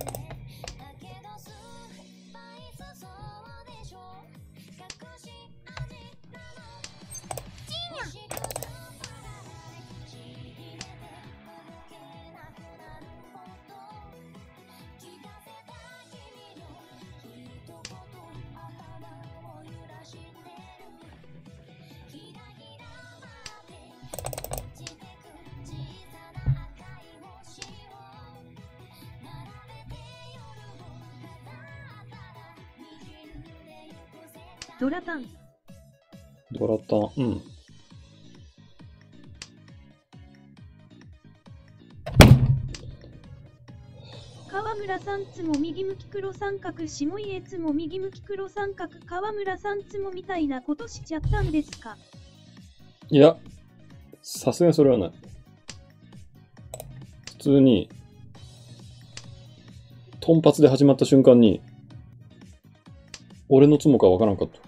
右向き黒三角下家つも右向き黒三角川村さんつもみたいなことしちゃったんですか？いや、さすがにそれはない。普通に、トンパツで始まった瞬間に、俺のツモかわからんかった。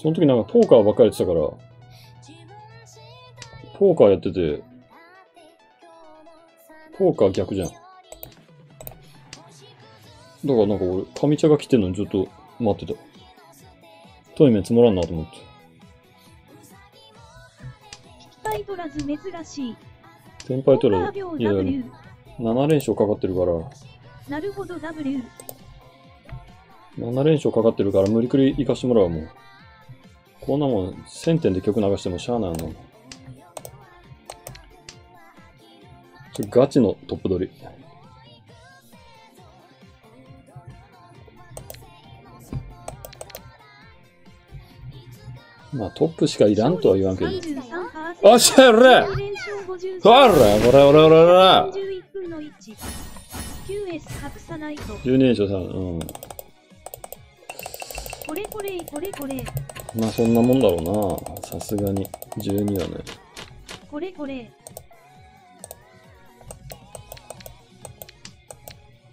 その時なんかポーカーばっかりやってたから、ポーカーやってて、ポーカー逆じゃん。だからなんか俺、上茶が来てんのにずっと待ってた。トイメン積もらんなと思って。タイトラズ珍しい。先輩とら、ポーカー秒いや、W。7連勝かかってるから、なるほど W。7連勝かかってるから無理くり行かしてもらうわもう。こんなもん、1000点で曲流してもしゃあないの。ちょ、ガチのトップ取り。まあトップしかいらんとは言わんけど。33%おっしゃる連勝53ほらほらほらほらほら41分の1。QS 隠さないと。!12 連勝さん、うん。これこれこれこれ。まあそんなもんだろうな。さすがに。12はね。これこれ。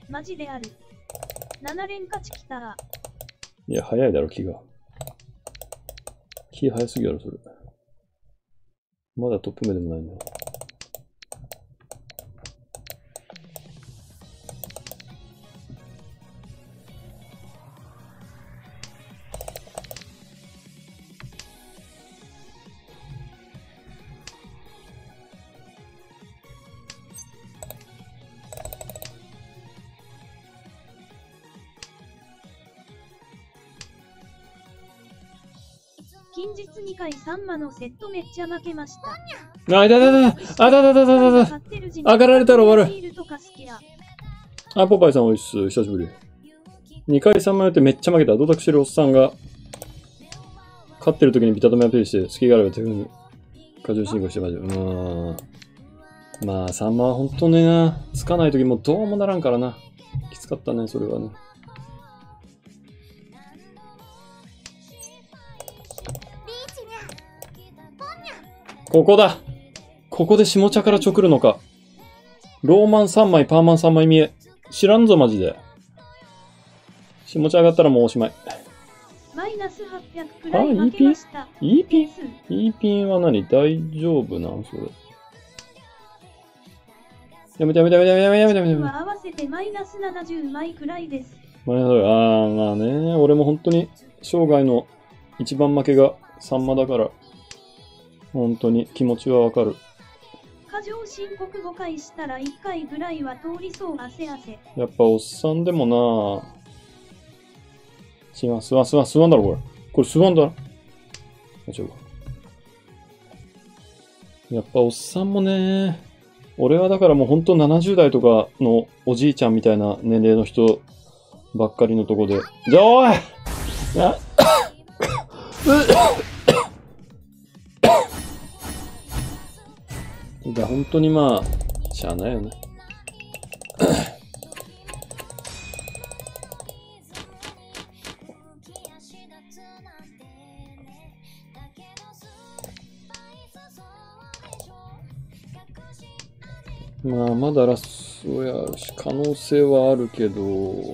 マジである。7連勝ちきた。いや、早いだろ、気が。気早すぎやろ、それ。まだトップ目でもないんだろ。日2回サンマのセットめっちゃ負けました。あ、いたいたいたあたたたたたた上がられたら終わる。あ、ポパイさんおいっす。久しぶり。2回3枚やってめっちゃ負けた。同卓してるおっさんが、勝ってる時にビタ止めアピールして、隙があれば手に過剰進行してマジで。うーん。まあ、3枚は本当ねな。つかない時もどうもならんからな。きつかったね、それはね。ここだここで下茶から直るのか。ローマン3枚、パーマン3枚見え。知らんぞ、マジで。下茶上がったらもうおしまい。マイナス800くらい負けました。いいピン？です。いいピンは何？大丈夫なん？それ。やめてやめてやめてやめてやめてやめてやめて。は合わせてマイナス70枚くらいです。まあ、あーまあね、俺も本当に生涯の一番負けがサンマだから、本当に気持ちはわかる。過剰申告5回したら1回ぐらいは通りそう汗汗。やっぱおっさんでもな違う、すわすわ、すわんだろ、これ。これすわんだろ。あ違うか。やっぱおっさんもね、俺はだからもうほんと70代とかのおじいちゃんみたいな年齢の人ばっかりのとこで。じゃあ、おいな <laughs> だ本当にまあ、しゃあないよね。まあ、まだラストやるし、可能性はあるけど、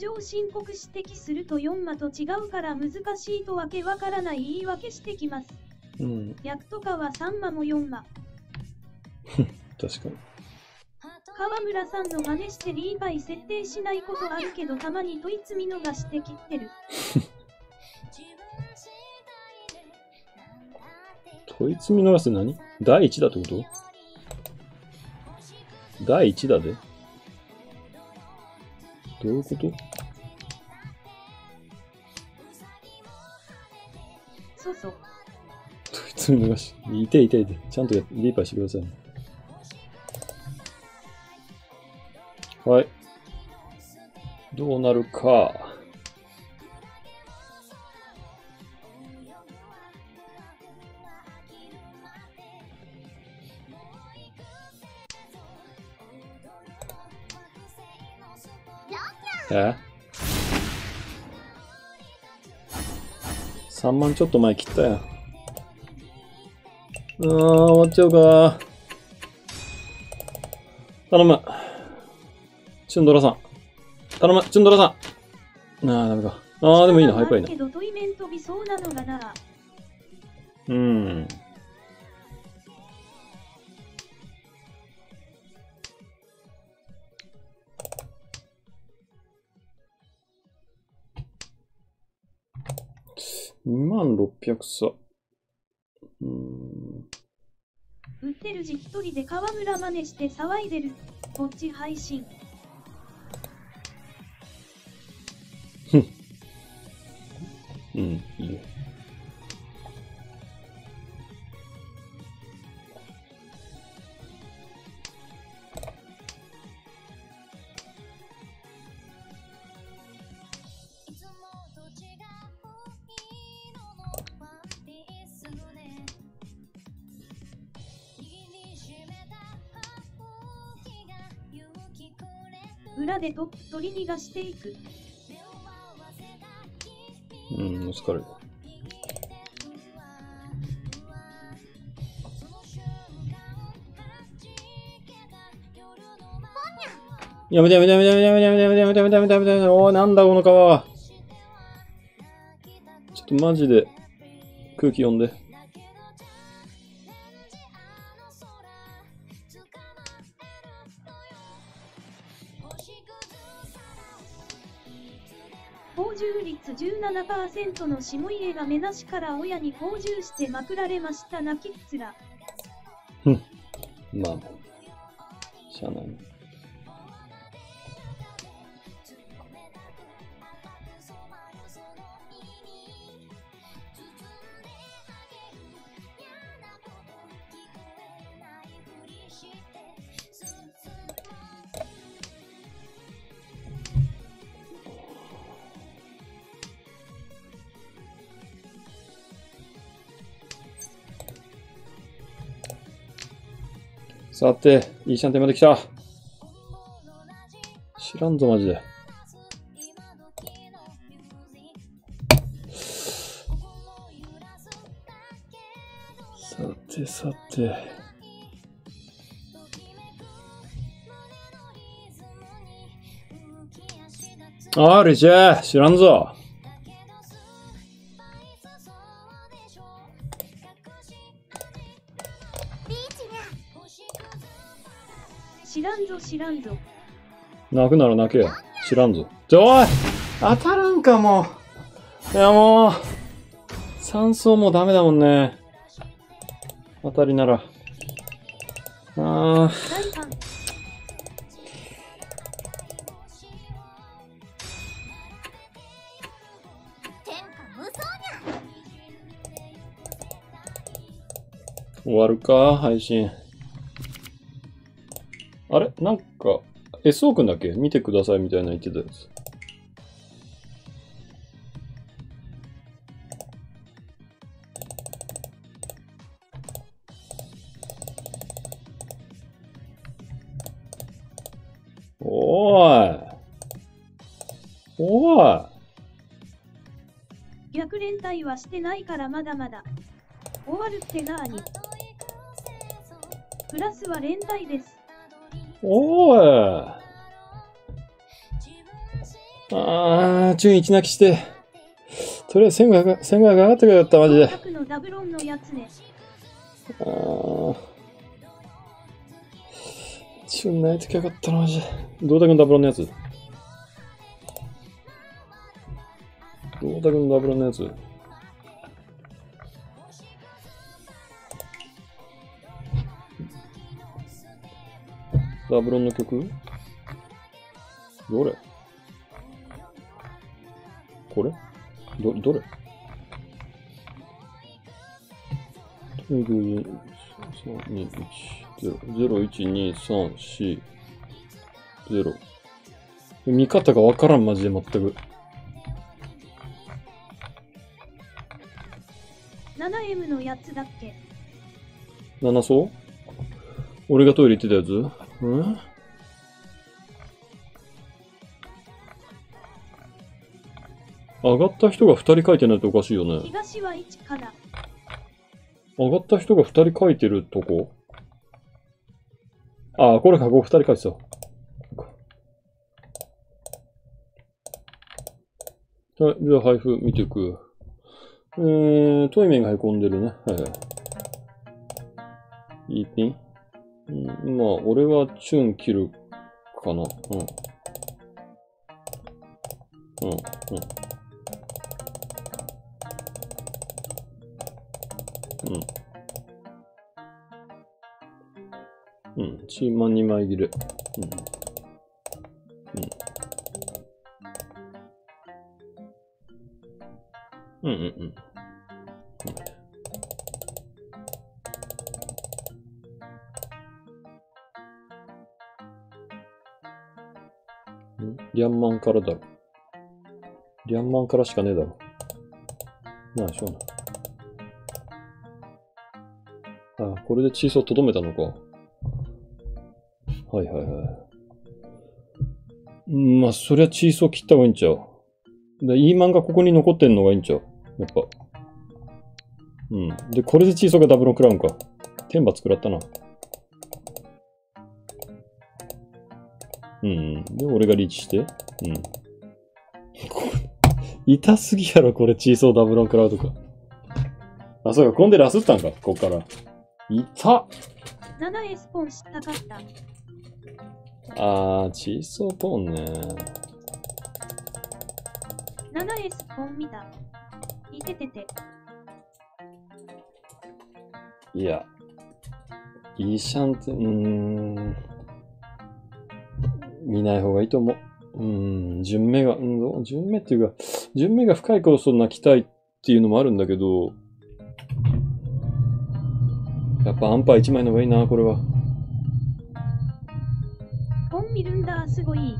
毎回、過剰申告指摘すると4マと違うから難しいとわけわからない言い訳してきます。うん。役とかは3マも4マ。確かに。川村さんの真似してリーバイ設定しないことあるけどたまに問い積み逃して切ってる。<laughs> 問い積み逃す何？第1だってこと？第1だでどういうこと？問い積み逃し。いていていて。ちゃんとリーパーしてくださいね。はい。どうなるか。え ?3 万ちょっと前切ったやん。うーん、終わっちゃうか。頼む。チュンドラさん。頼む、チュンドラさん。ああ、ダメか。ああ、でもいいな、ハイパイなうん。2万600さ。うーん。売ってる時一人で川村真似して騒いでる。こっち配信。<laughs> うん、いいよ。でトップ取り逃がしていく。うん、疲れる。右手ふわふわその瞬間弾けた夜の真やめてやめてやめてやめてやめてやめてやめてやめてやめてやめてやめておい、なんだこの川。ちょっとマジで空気読んで。100%の下家が目なしから親に宝珠してまくられました泣きっつら。まあ、しゃあないさて、いいシャンテンまで来た。知らんぞ、マジで。さて、さて。あれじゃあ、知らんぞ。ぞ知らんぞ。泣くなら泣けや。知らんぞ。ちょ、おい当たらんかもう。いやもう、酸素もうダメだもんね。当たりなら。あー、大ファン。天下無双終わるか、配信。あれ？なんか、SO くんだけ？見てくださいみたいな言ってたやつ。おい。おい。逆連帯はしてないからまだまだ。終わるってなーに。プラスは連帯です。おーい。あー、チュン1泣きして。とりあえず1500、1500上がってくれよった、マジで。100のダブロンのやつね。あ。泣いてきゃよかったな、マジで。どうだくんダブロンのやつどうだくんダブロンのやつダブロンの曲？どれ？これ？ど、どれ？0、1、0、1、2、3、4、0。見方がわからん、マジで全く。7M のやつだっけ？7層？俺がトイレ行ってたやつ？うん？上がった人が2人書いてないとおかしいよね。東は1から。上がった人が2人書いてるとこ？ああ、これか、ここ2人書いてた。はい、じゃあ配布見ていく。えー、トイメンが凹んでるね。はいはい。いいピンうん、まあ、俺はチュン切るかな。うん。うん、うん。うん。うん。チーマン2枚切れ。うん。うん。うんうんうん。リャンマンからだろ。リャンマンからしかねえだろ。なあ、しょうな。あ、これでチーソーとどめたのか。はいはいはい。うん、まあ、そりゃチーソー切った方がいいんちゃう。で、イーマンがここに残ってんのがいいんちゃう。やっぱ。うん。で、これでチーソーがダブルクラウンか。天罰食らったな。うんうん。で、俺がリーチして。うん。<laughs> 痛すぎやろ、これ、チーソーダブルンクラウドか。あ、そうか、コンデラスったんか、こっから。痛っ7 S ポン知ったかった。あー、チーソーポーンね。7 S ポン見た。いててて。いや。いいシャンって、うーん。見ない方がいいと思う。うん、順目が、うん、順目っていうか、順目が深いからこそ泣きたいっていうのもあるんだけど、やっぱアンパー1枚の方がいいな、これは。本見るんだ、すごい。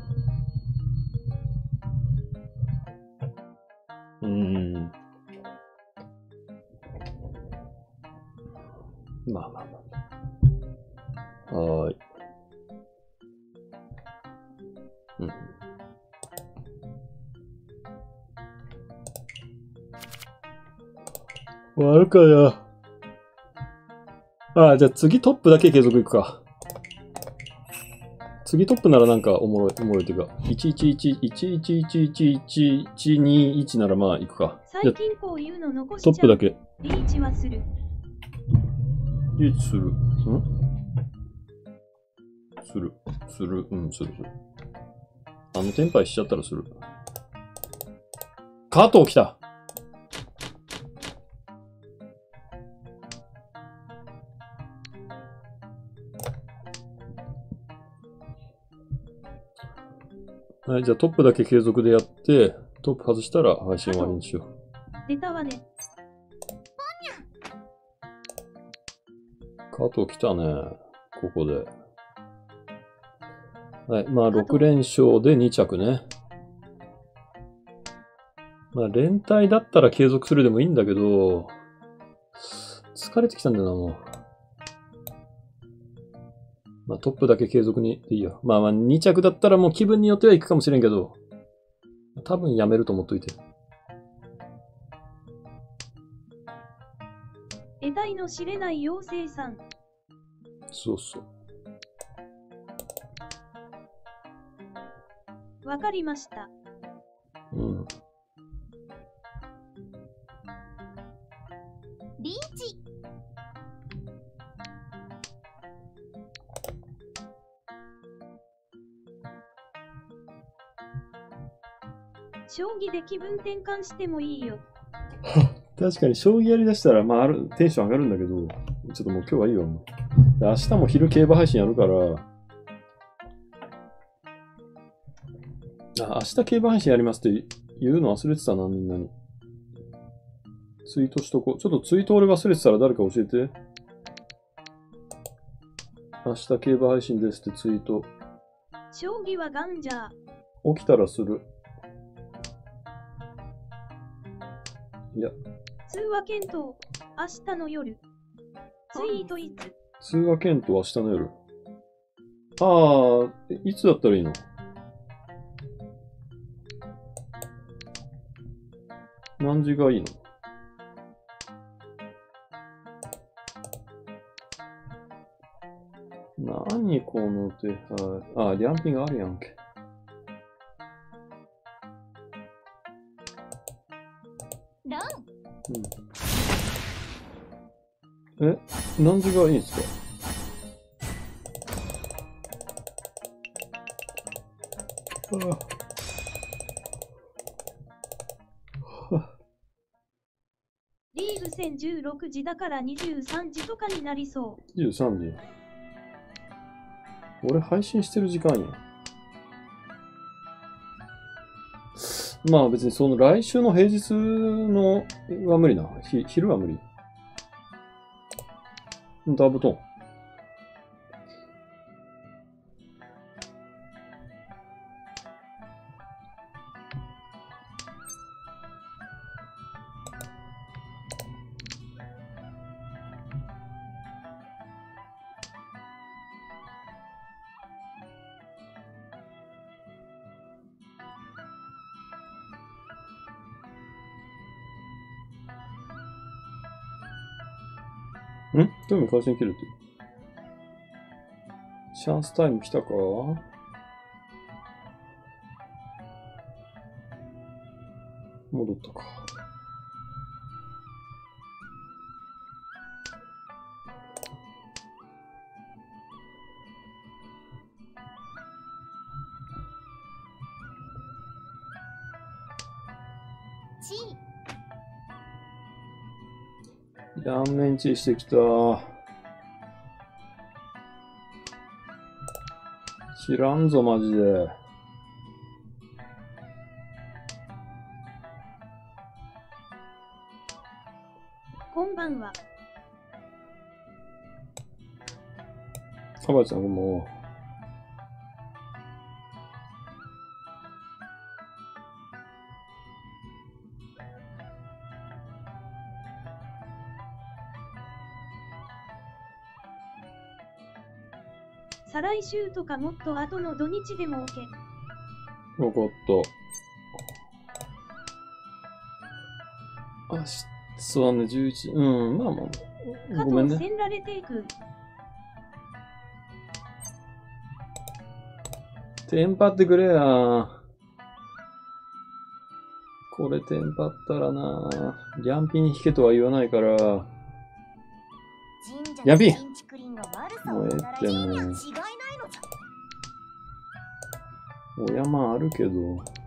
かよ。ああ、じゃあ次トップだけ継続いくか。次トップならなんかおもろい、おもろいっていうか、111-111111121ならまあいくか。最近こういうの残あし。トップだけ。リーチはする。リーチする。ん？する。する。うん、する、する。あのテンパイしちゃったらする。加藤来たはい、じゃあトップだけ継続でやって、トップ外したら配信終わりにしよう。出たわね。加藤来たね。ここで。はい。まあ、6連勝で2着ね。まあ、連帯だったら継続するでもいいんだけど、疲れてきたんだよな、もう。まあ、トップだけ継続にでいいよ。まあまあ、2着だったらもう気分によっては行くかもしれんけど、多分やめると思っといて。得体の知れない妖精さん。そうそう。わかりました。将棋で気分転換してもいいよ。<laughs> 確かに将棋やりだしたら、まあ、ある、テンション上がるんだけど、ちょっともう今日はいいわ、明日も昼競馬配信やるから、あ、明日競馬配信やりますって言うの忘れてたな、みんなに。ツイートしとこう。ちょっとツイート俺忘れてたら誰か教えて。明日競馬配信ですってツイート。将棋はガンジャー。起きたらする。いや、通話検討。明日の夜。ツイートいつ？通話検討明日の夜。ああ、えいつだったらいいの？何時がいいの？何この手配？ああ、リャンピングあるやんけ。うん。え、何時がいいんですか？あリーグ戦16時だから23時とかになりそう。23時。俺配信してる時間や。まあ別にその来週の平日のは無理な。ひ昼は無理。ダブトン。回線切るって。チャンスタイム来たか？戻ったか。チーメンチーしてきた。知らんぞ、マジで。こんばんは。かばちゃんも再来週とかもっと後の土日でも OK。う、わかった。あし、そうだね、11。うん、まあまあ。加ごめんね。藤せんられていく。テンパってくれや。これテンパったらな。ギャンピン引けとは言わないから。神社やべえの建築林が悪さをもたお山あるけど。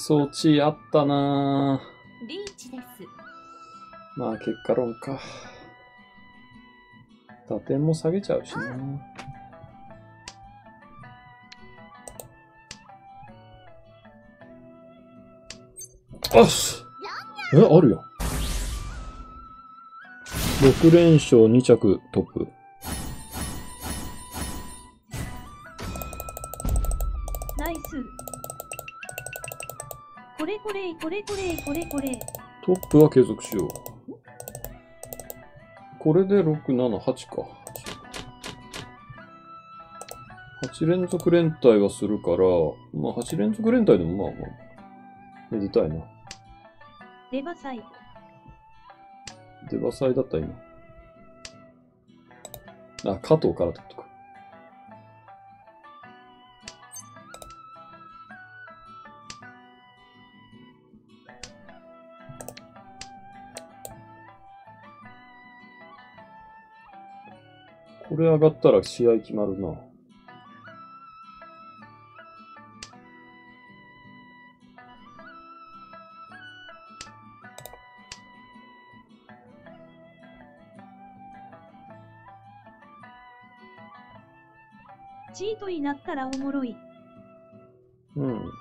チーソーチーあったなリーチですまあ結果論か。打点も下げちゃうしな。あっしえ、あるやん。6連勝2着トップ。れこれこれこれ。トップは継続しよう。これで6、7、8か。8連続連帯はするから、まあ8連続連帯でもまあまあ、めでたいな。デバサイ。デバサイだった今。あ、加藤からってことか。れ上がったら試合決まるな。チートになったらおもろい。うん。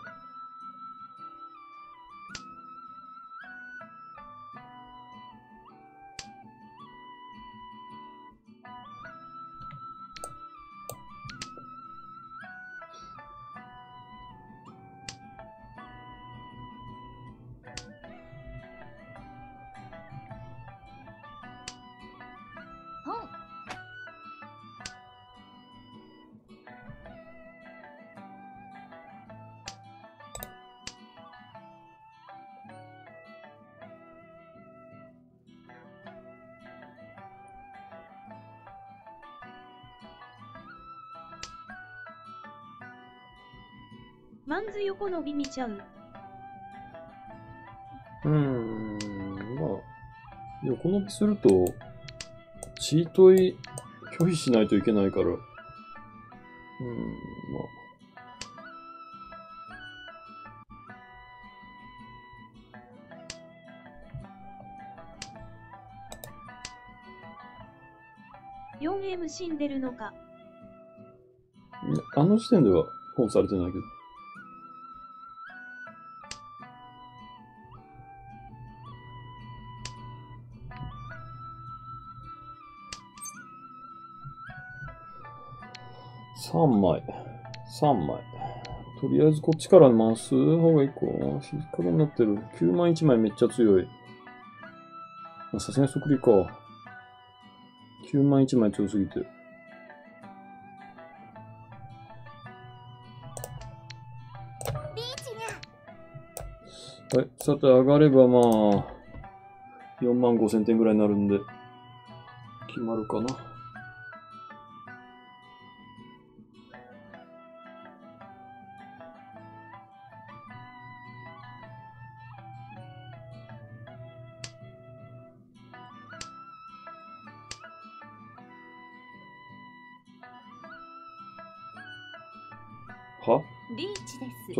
ンズ横伸び見ちゃう。うーん、まあ、横伸びすると、チートイ拒否しないといけないから、うーん、ま 4M 死んでるのか。あ、あの時点では本されてないけど。枚。3枚。とりあえずこっちから回す方がいいか。引っかかになってる。9万1枚めっちゃ強い。まあさすがに即利か。9万1枚強すぎて。はい。さて、上がればまあ、4万5千点ぐらいになるんで、決まるかな。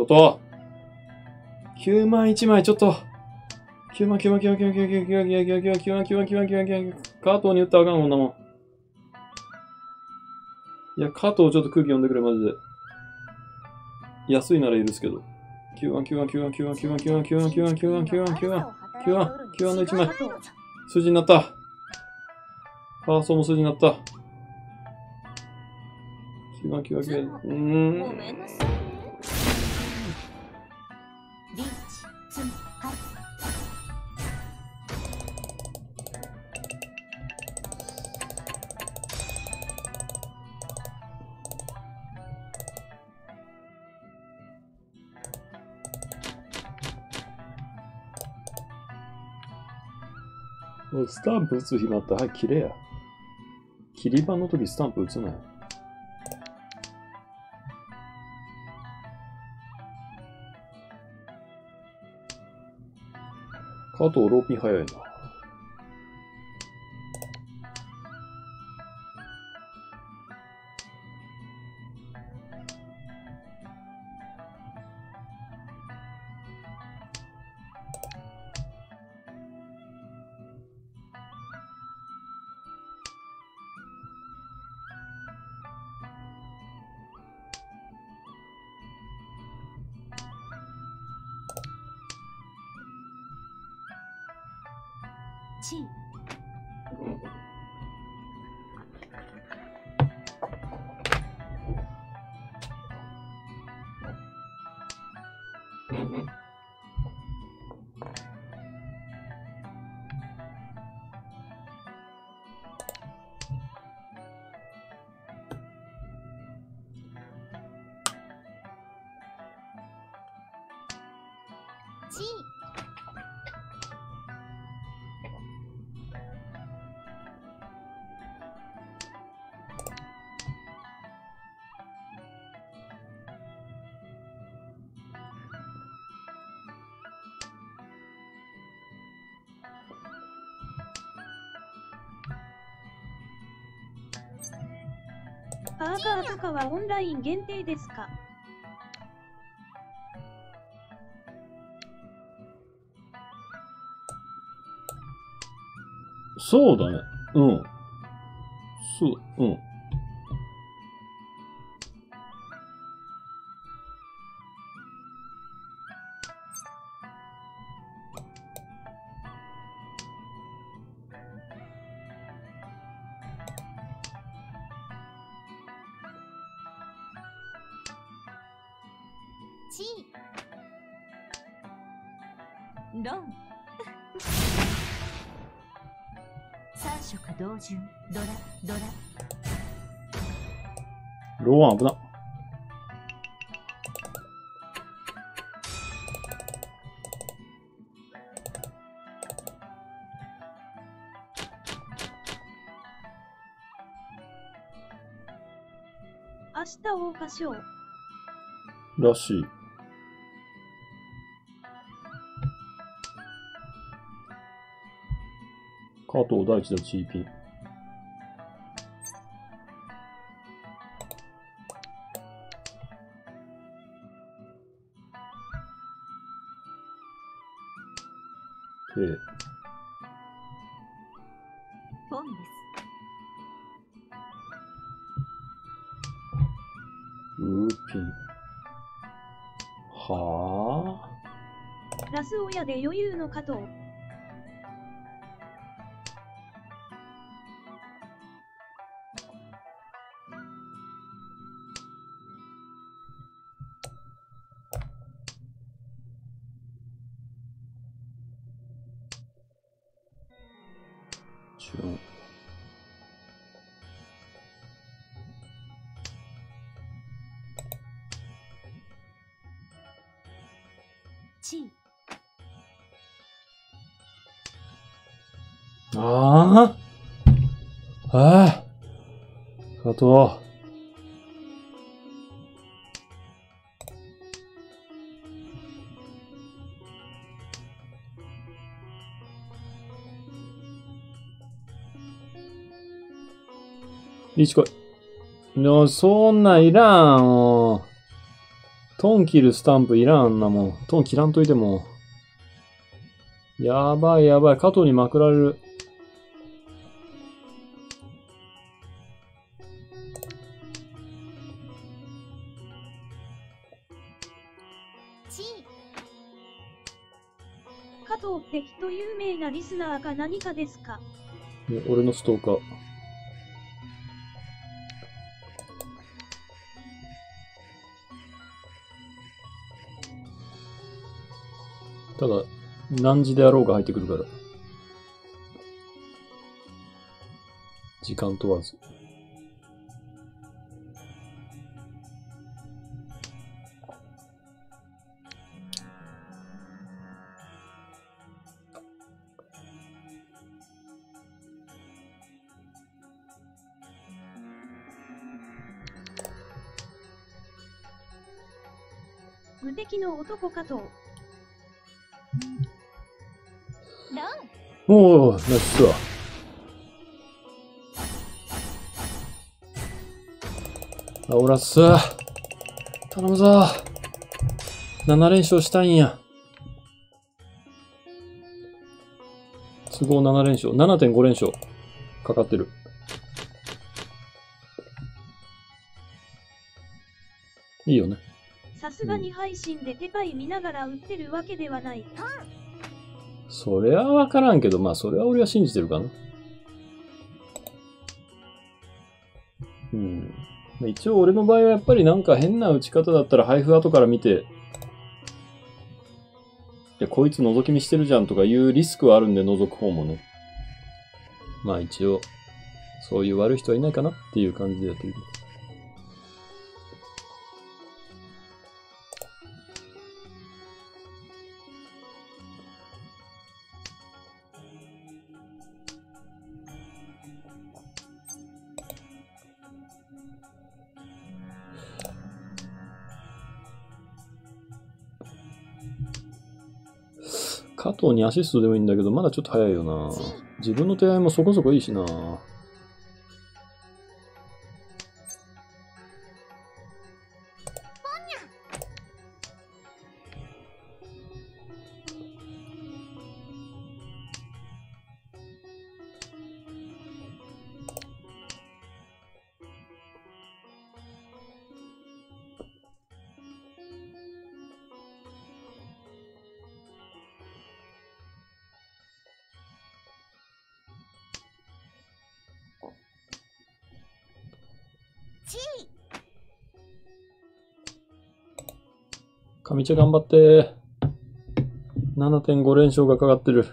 チですちょっと !9 万1枚、ちょっと !9 万、9万、9万、9万、9万、9万、9万、9万、9万、9万、9万、9万、9万、9万、9万、カートに打ったらあかん、こんなもん。いや、カートをちょっと空気読んでくれ、マジで。安いなら許すけど。9万、9万、9万、9万、9万、9万、9万、9万、9万、9万、9万、9万、9万の1枚。数字になった。ファーストも数字になった。9万、9万、9万。うーん。スタンプ打つ暇あった、はい、切れや。切り板の時スタンプ打つなよ。加藤ローピン早いな。今はオンライン限定ですか？そうだね。うん。しょう。らしい。加藤大地だ GP。の加藤。違う。ああああ加藤。リーチ来い。の、そんないらん、もう。トン切るスタンプいらんなもん。トン切らんといても。やばいやばい。加藤にまくられる。ナーか何かですか？ね俺のストーカー。ただ、何時であろうが入ってくるから。時間問わず。男加藤。ロンおお、ナイスわ。あ、オラッス。頼むぞ。7連勝したいんや。都合7連勝。7.5連勝。かかってる。いいよね。さすがに配信で手パイ見ながら売ってるわけではない。それはわからんけど、まあ、それは俺は信じてるかな。うん。一応俺の場合はやっぱりなんか変な打ち方だったら配布後から見て、いや、こいつ覗き見してるじゃんとかいうリスクはあるんで覗く方もね。まあ一応、そういう悪い人はいないかなっていう感じでやってる。加藤にアシストでもいいんだけど、まだちょっと早いよな。自分の手合いもそこそこいいしな。上茶頑張って。7.5連勝がかかってる。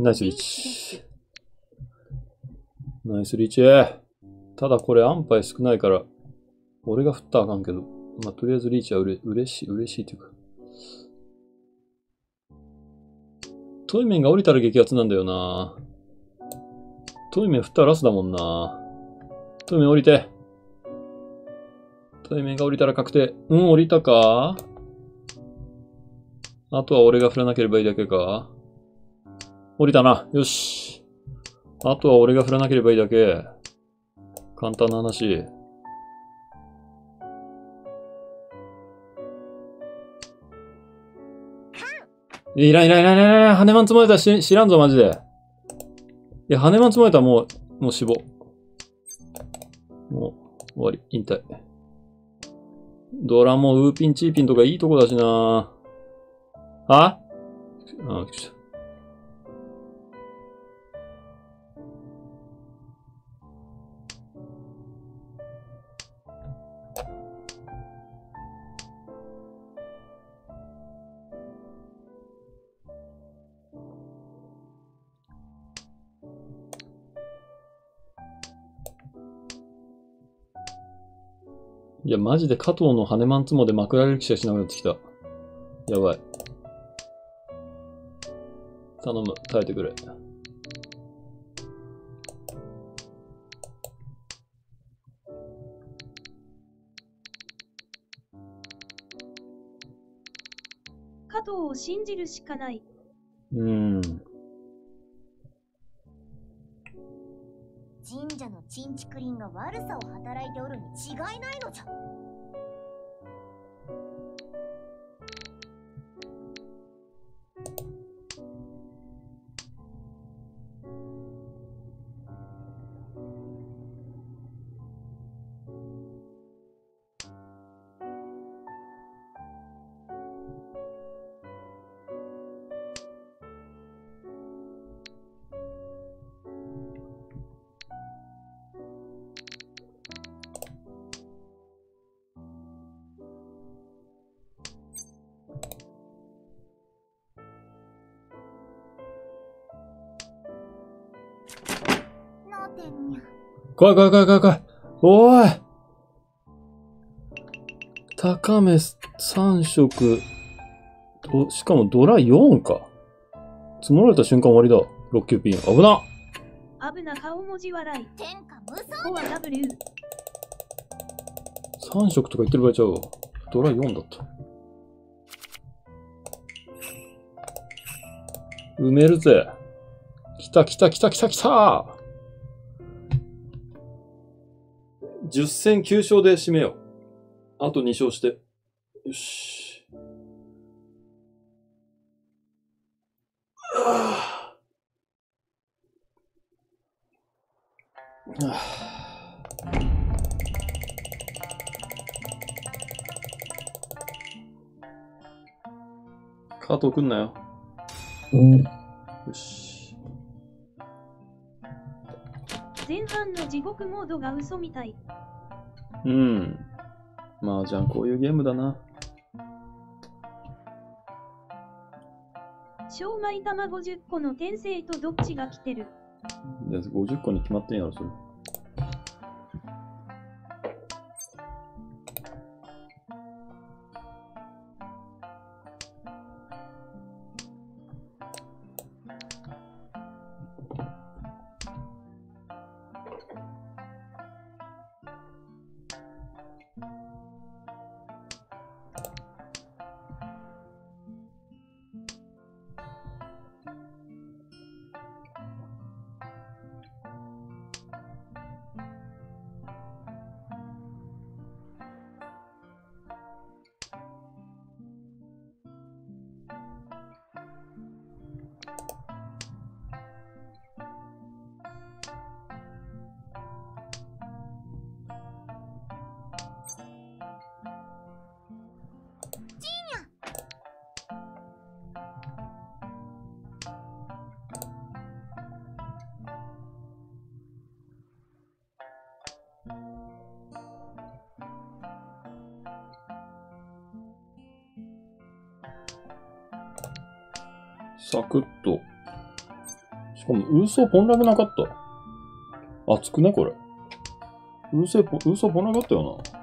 ナイスリーチ。ナイスリーチ。ただこれ安牌少ないから、俺が振ったらあかんけど、まあ、とりあえずリーチはうれ嬉しい、嬉しいっていうか。トイメンが降りたら激アツなんだよな。トイメン振ったらラスだもんな。トイメン降りて。トイメンが降りたら確定。うん、降りたかあとは俺が振らなければいいだけか降りたな。よし。あとは俺が振らなければいいだけ。簡単な話。いらんいらんいらんいらんいらん。羽マン積まれたらし知らんぞ、マジで。いや、羽マン積まれたらもう、もう死亡。もう、終わり。引退。ドラもウーピンチーピンとかいいとこだしなあ？あ、びっくりした。いや、マジで加藤の羽マンツモでまくられる気がしなくなってきた。やばい。頼む、耐えてくれ。加藤を信じるしかない。うーん。神社のチンチクリンが悪さを働いておるに違いないのじゃ。怖い怖い怖い怖い怖い。おい高め3色。と、しかもドラ4か。積もられた瞬間終わりだ。6級ピン。危な危な顔文字笑い。天下無双コア W。3色とか言ってる場合ちゃうわ。ドラ4だった。埋めるぜ。来た来た来た来た来た !10 戦9勝で締めよう。あと2勝して。よし。ああはあカート送んなよ。よし。地獄モードが嘘みたい。うん。まあじゃあこういうゲームだな。小米玉50個の転生とどっちが来てる？いや50個に決まってんやろ、それ。サクッと。しかも、ウーソーポンラブなかった。熱くね、これ。ウーソーポン、ウーソーポンラブあったよな。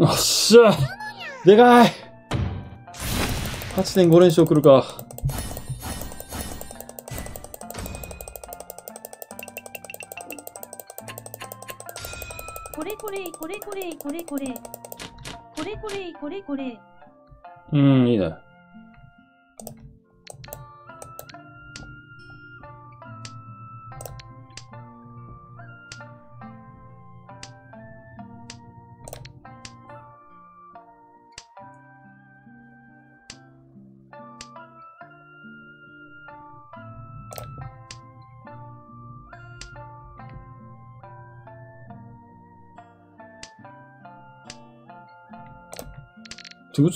おっしゃでかい !8.5 連勝来るか。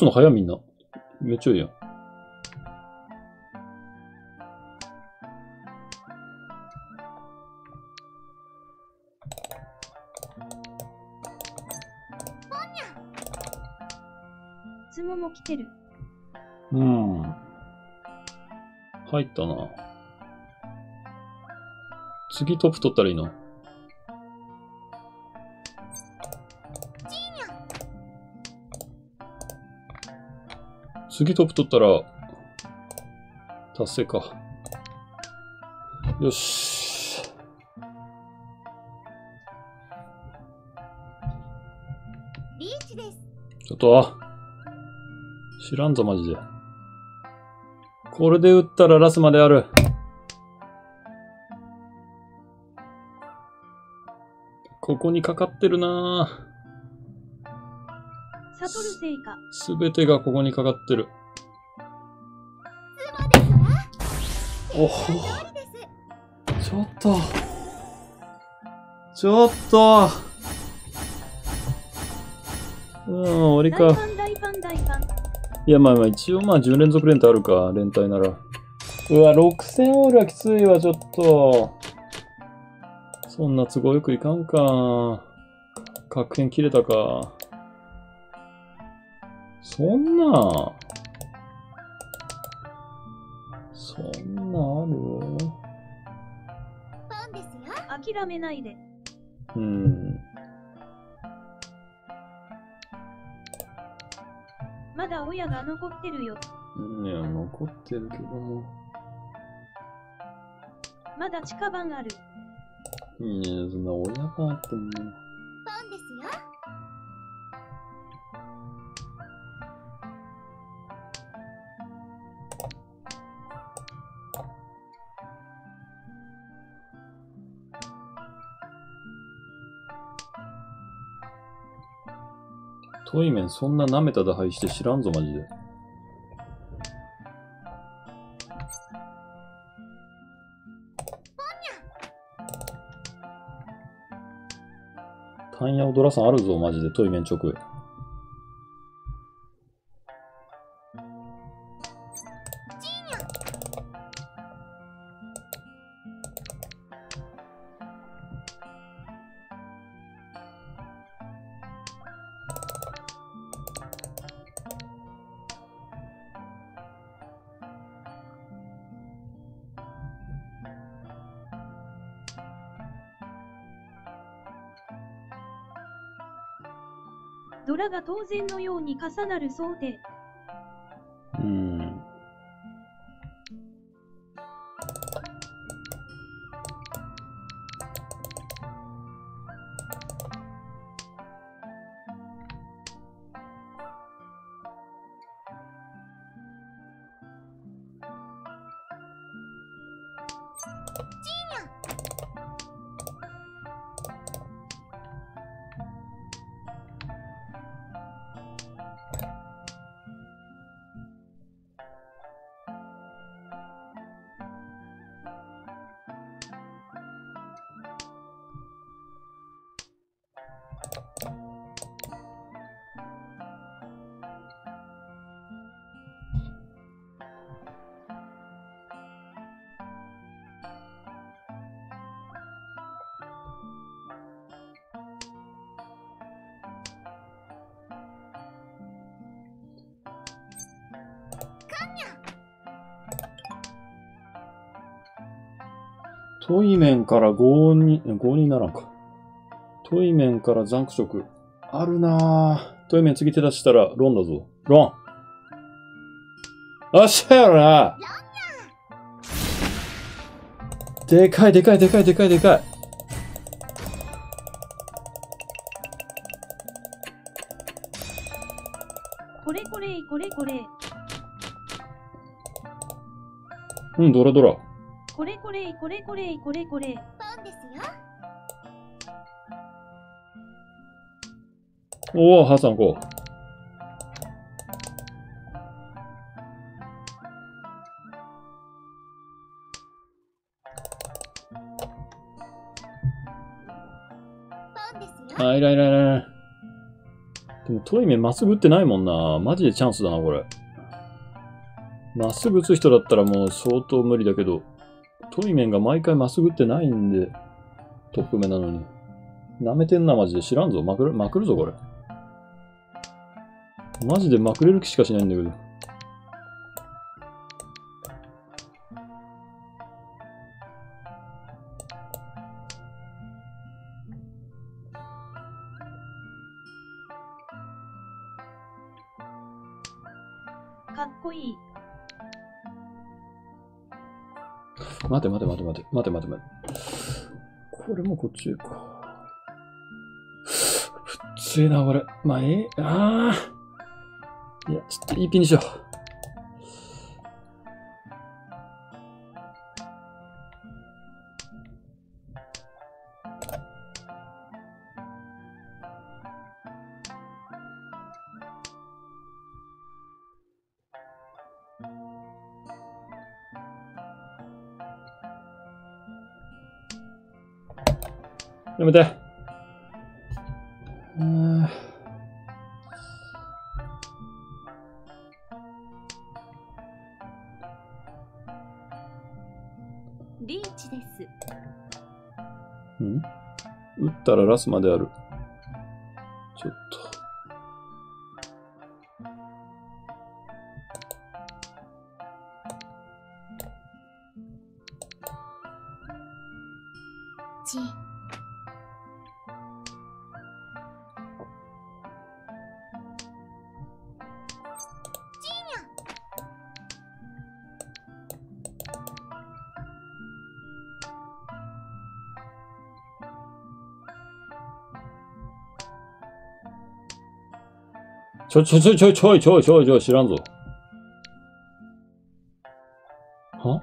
の早いみんな。めっちゃいいやん。つもも来てる。うん。入ったな。次トップ取ったらいいな。次トップ取ったら、達成か。よし。リーチですちょっと、知らんぞ、マジで。これで打ったらラスまである。ここにかかってるなサトル聖火。すべてがここにかかってる。おほちょっと。ちょっと。うん、終わりか。いや、まあまあ、一応まあ10連続連帯あるか、連帯なら。うわ、6000オールはきついわ、ちょっと。そんな都合よくいかんか。確変切れたか。そんな。そんなある？ファンですよ諦めないで。うん。まだ親が残ってるよ。いや、残ってるけども。まだ地下版ある。いや、そんな親があっても。フトイメンそんな舐めた打敗して知らんぞ、マジで。タンヤオドラさんあるぞ、マジで、トイメン直。当然のように重なる想定。トイメンから5に、5にならんか。トイメンからザンク色。あるなぁ。トイメン次手出したらロンだぞ。ロンあっしゃやろなでかいでかいでかいでかいでかい。これこれこれこれ。うん、ドラドラ。これこれこれこれこれこれ。ポンですよおお、ハサンこう。ポンですよあ、いらいらいらいら。でもトイメンまっすぐ打ってないもんな。マジでチャンスだな、これ。まっすぐ打つ人だったらもう相当無理だけど、トイメンが毎回まっすぐってないんで、トップ目なのに。舐めてんな、マジで。知らんぞ。まくる、まくるぞ、これ。マジでまくれる気しかしないんだけど。待て待て待て待て、待て待て待て。これもこっちへか。ぶっついな、これ。まあ、ええああ。いや、ちょっといいピンにしよう。やめて。うーんリーチですん？打ったらラスまである。ちょ、ちょ、ちょ、ちょ、ちょい、ちょい、ちょい、ちょい、知らんぞ。は？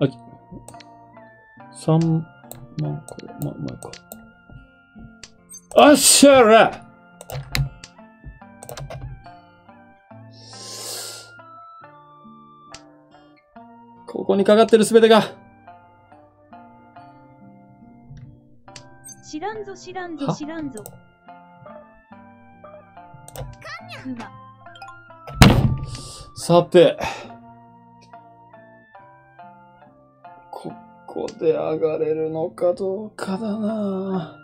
あ、三万個、ま、前か。あっしゃらここにかかってるすべてが、んぞ知らんぞは？知らんぞ。さて。ここで上がれるのかどうかだな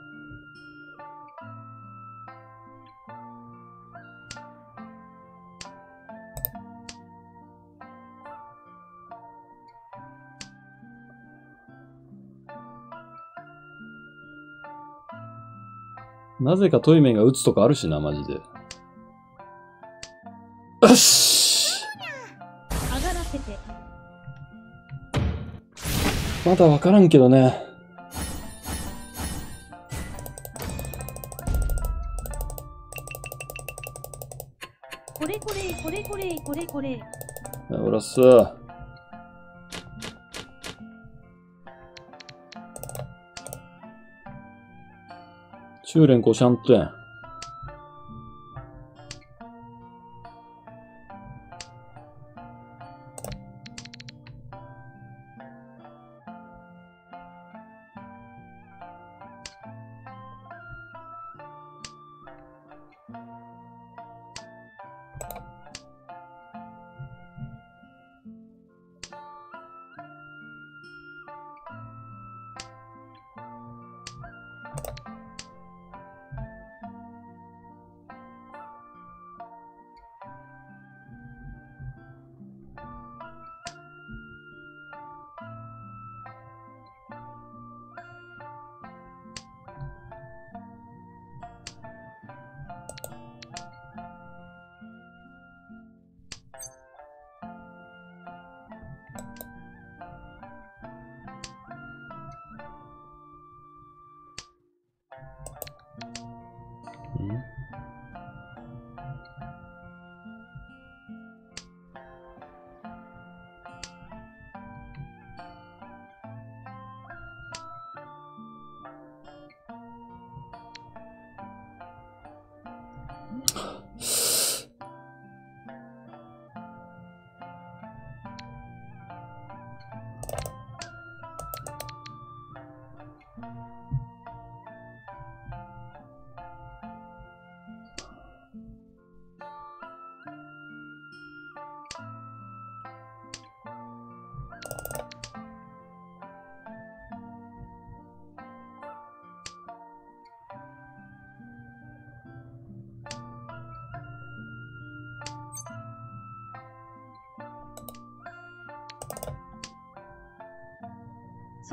なぜかトイメンが打つとかあるしな、マジで。よし上がらせて。まだわからんけどね。これこれこれこれこれこれ。おらっす。修練5シャンテン。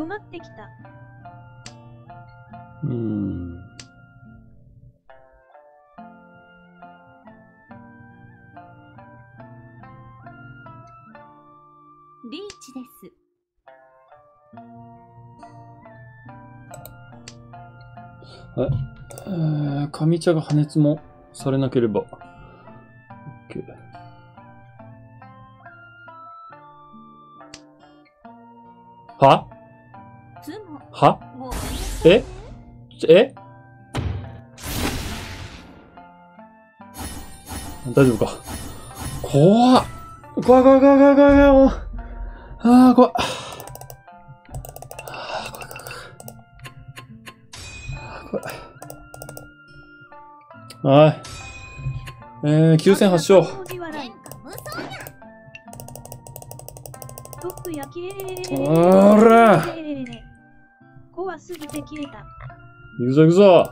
染まってきた。うん。リーチです。えー、上茶が破熱もされなければ。え？え？大丈夫か？怖っ怖い怖い怖い怖い怖い怖いあ。あ怖い怖い怖い。怖い。はい。えー、9008行くぞ行くぞ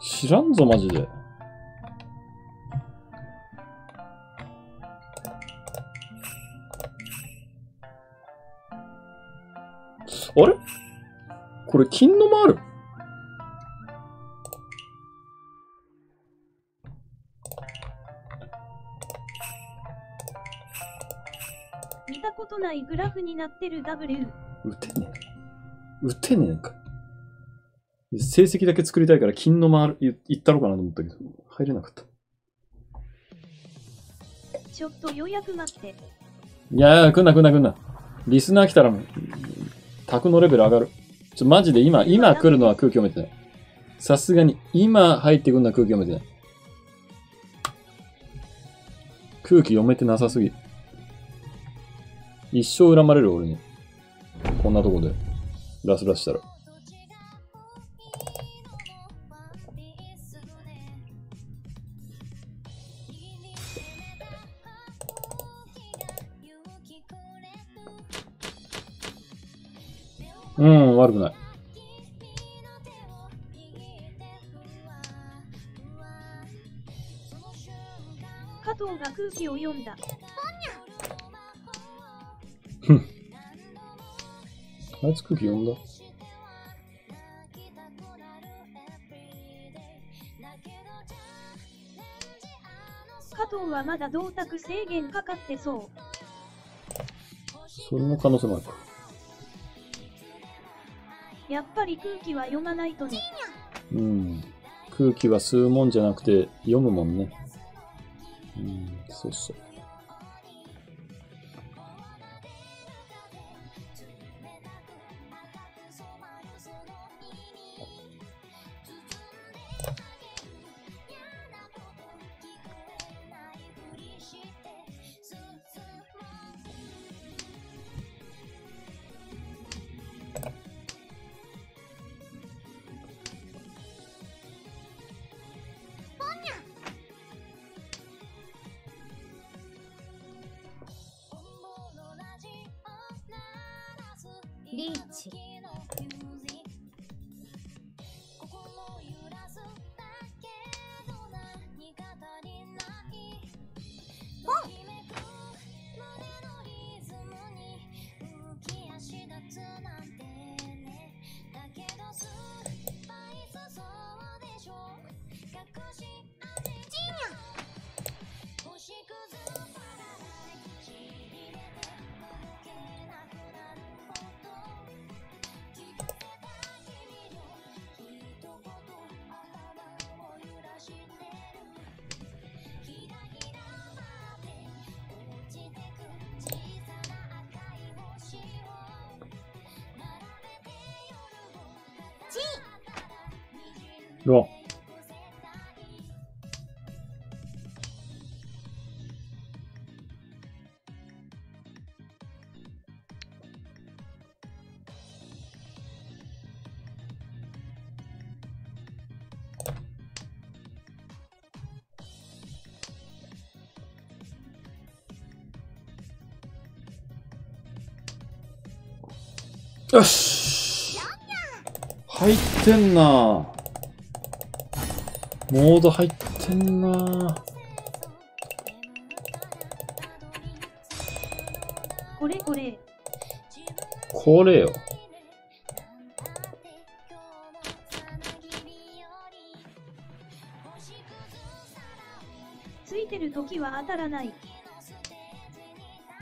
知らんぞ、マジで。あれ？これ、金のもある？見たことないグラフになってる W。打てねえ。打てねえんか。成績だけ作りたいから金の回る、言言ったろかなと思ったけど、入れなかった。ちょっと予約待って。いやいや、来んな来んな来んな。リスナー来たらもう、卓のレベル上がる。ちょ、マジで今、今来るのは空気読めてない。さすがに、今入ってくるのは空気読めてない。空気読めてなさすぎ。一生恨まれる俺に。こんなとこで、ラスラスしたら。うん、悪くない。加藤が空気を読んだ。<laughs> あいつ空気読んだ加藤はまだ同卓制限かかってそう。それも可能性もあるか。やっぱり空気は読まないとね。うん。空気は吸うもんじゃなくて読むもんね。うん、そうそう。リーチう、よし。入ってんな。モード入ってんなこれこれ。これよ。ついてる時は当たらない。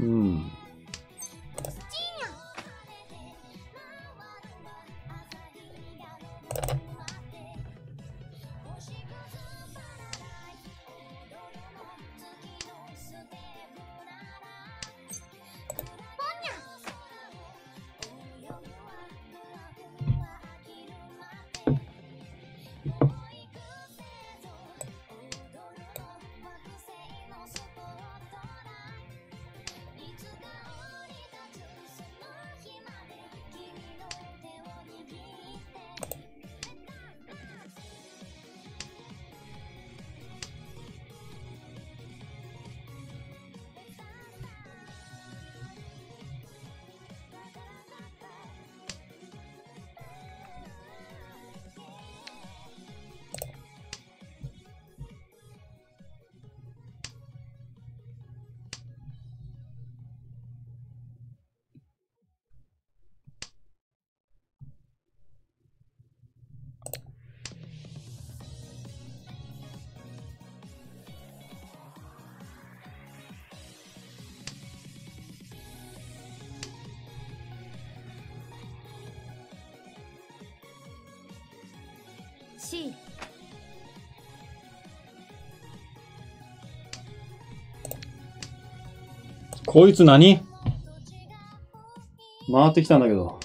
うん。こいつ何？回ってきたんだけど。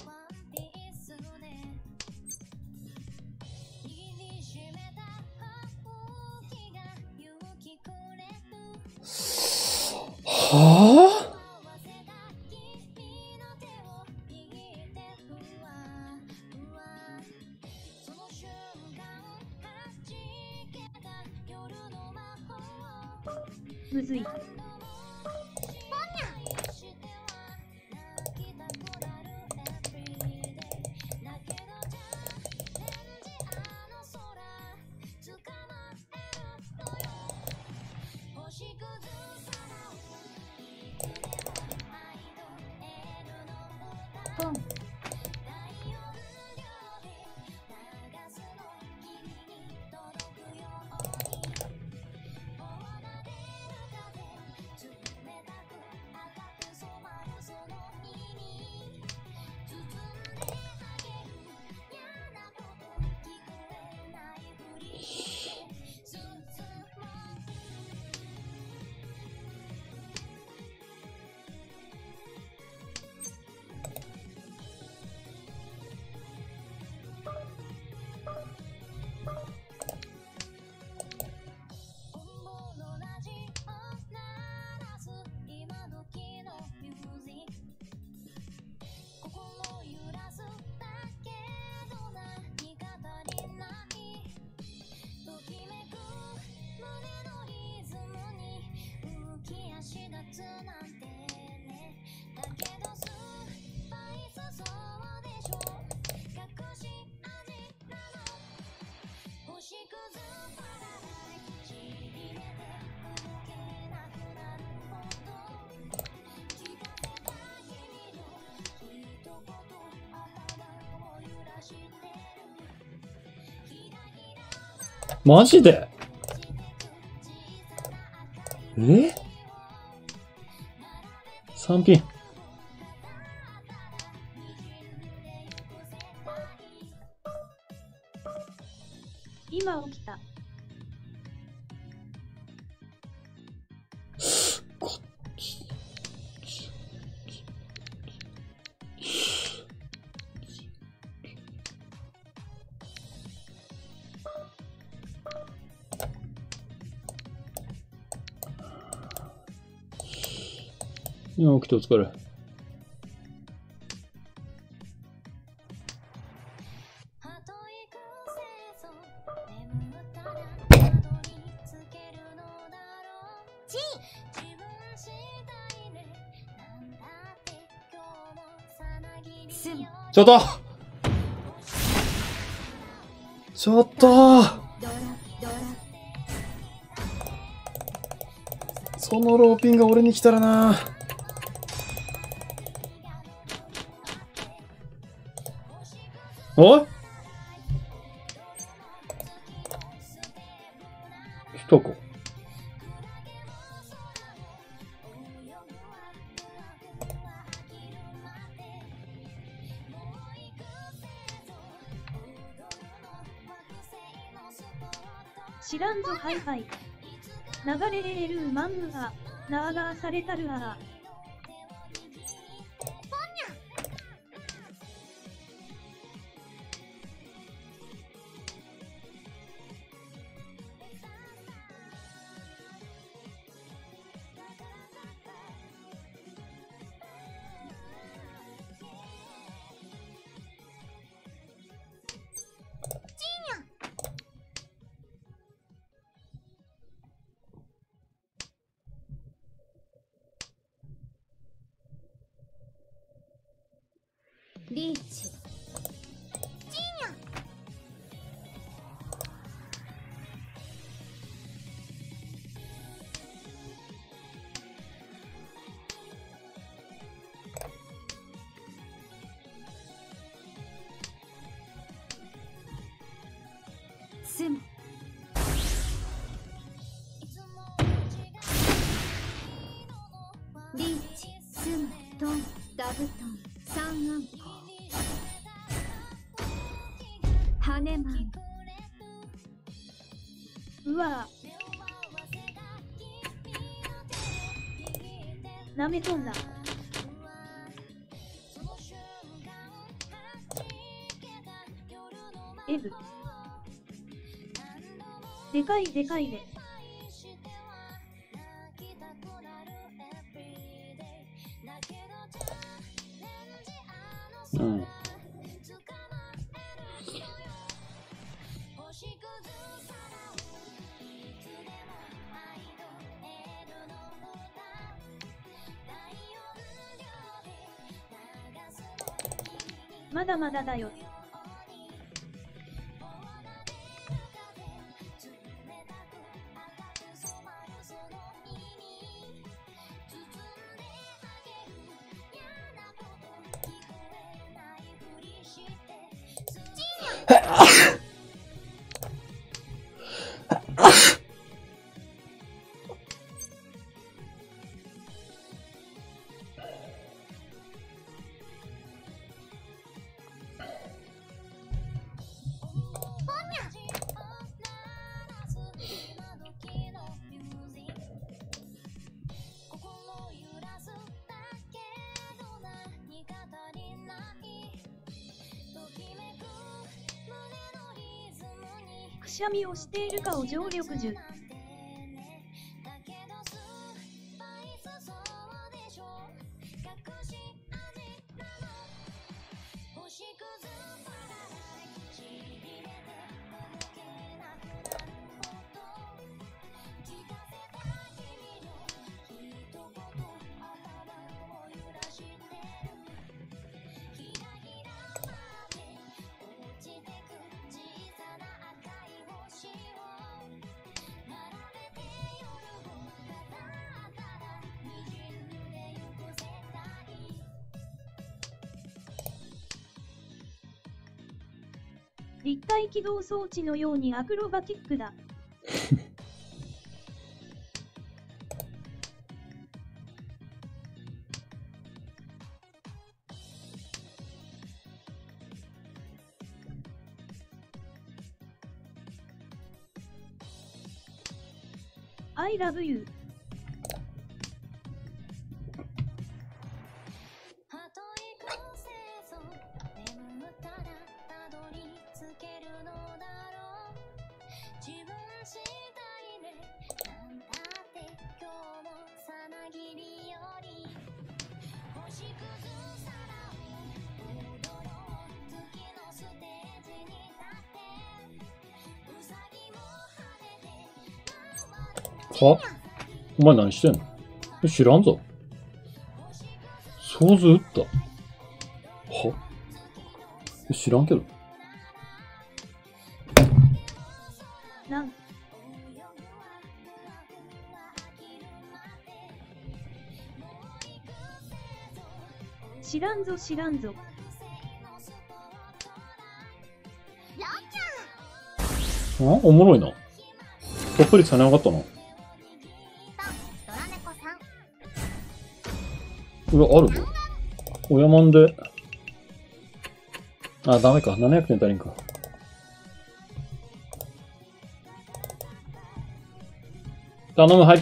マジで？今起きてお疲れ。あといくせそ眠ったらたどり着けるのだろ。う自分次第でなんだって今日もさなぎにすむちょっと！ちょっと！そのローピンが俺に来たらな。お？知らんぞはいはい。流れれれるマンムが、なーがーされたるあリめとんな。エブ。でかいでかいで。まだまだだよ。しゃみをしているかを常力樹。立体起動装置のようにアクロバティックだ。I love you. はお前何してんの？え知らんぞ。想像打った。は？え知らんけど。なん？知らんぞ知らんぞ。あ？おもろいな。トップ率跳ね上がったな。んうわ、あるぞ。小山んで。あ、ダメか。700点足りんか。頼む、ハイ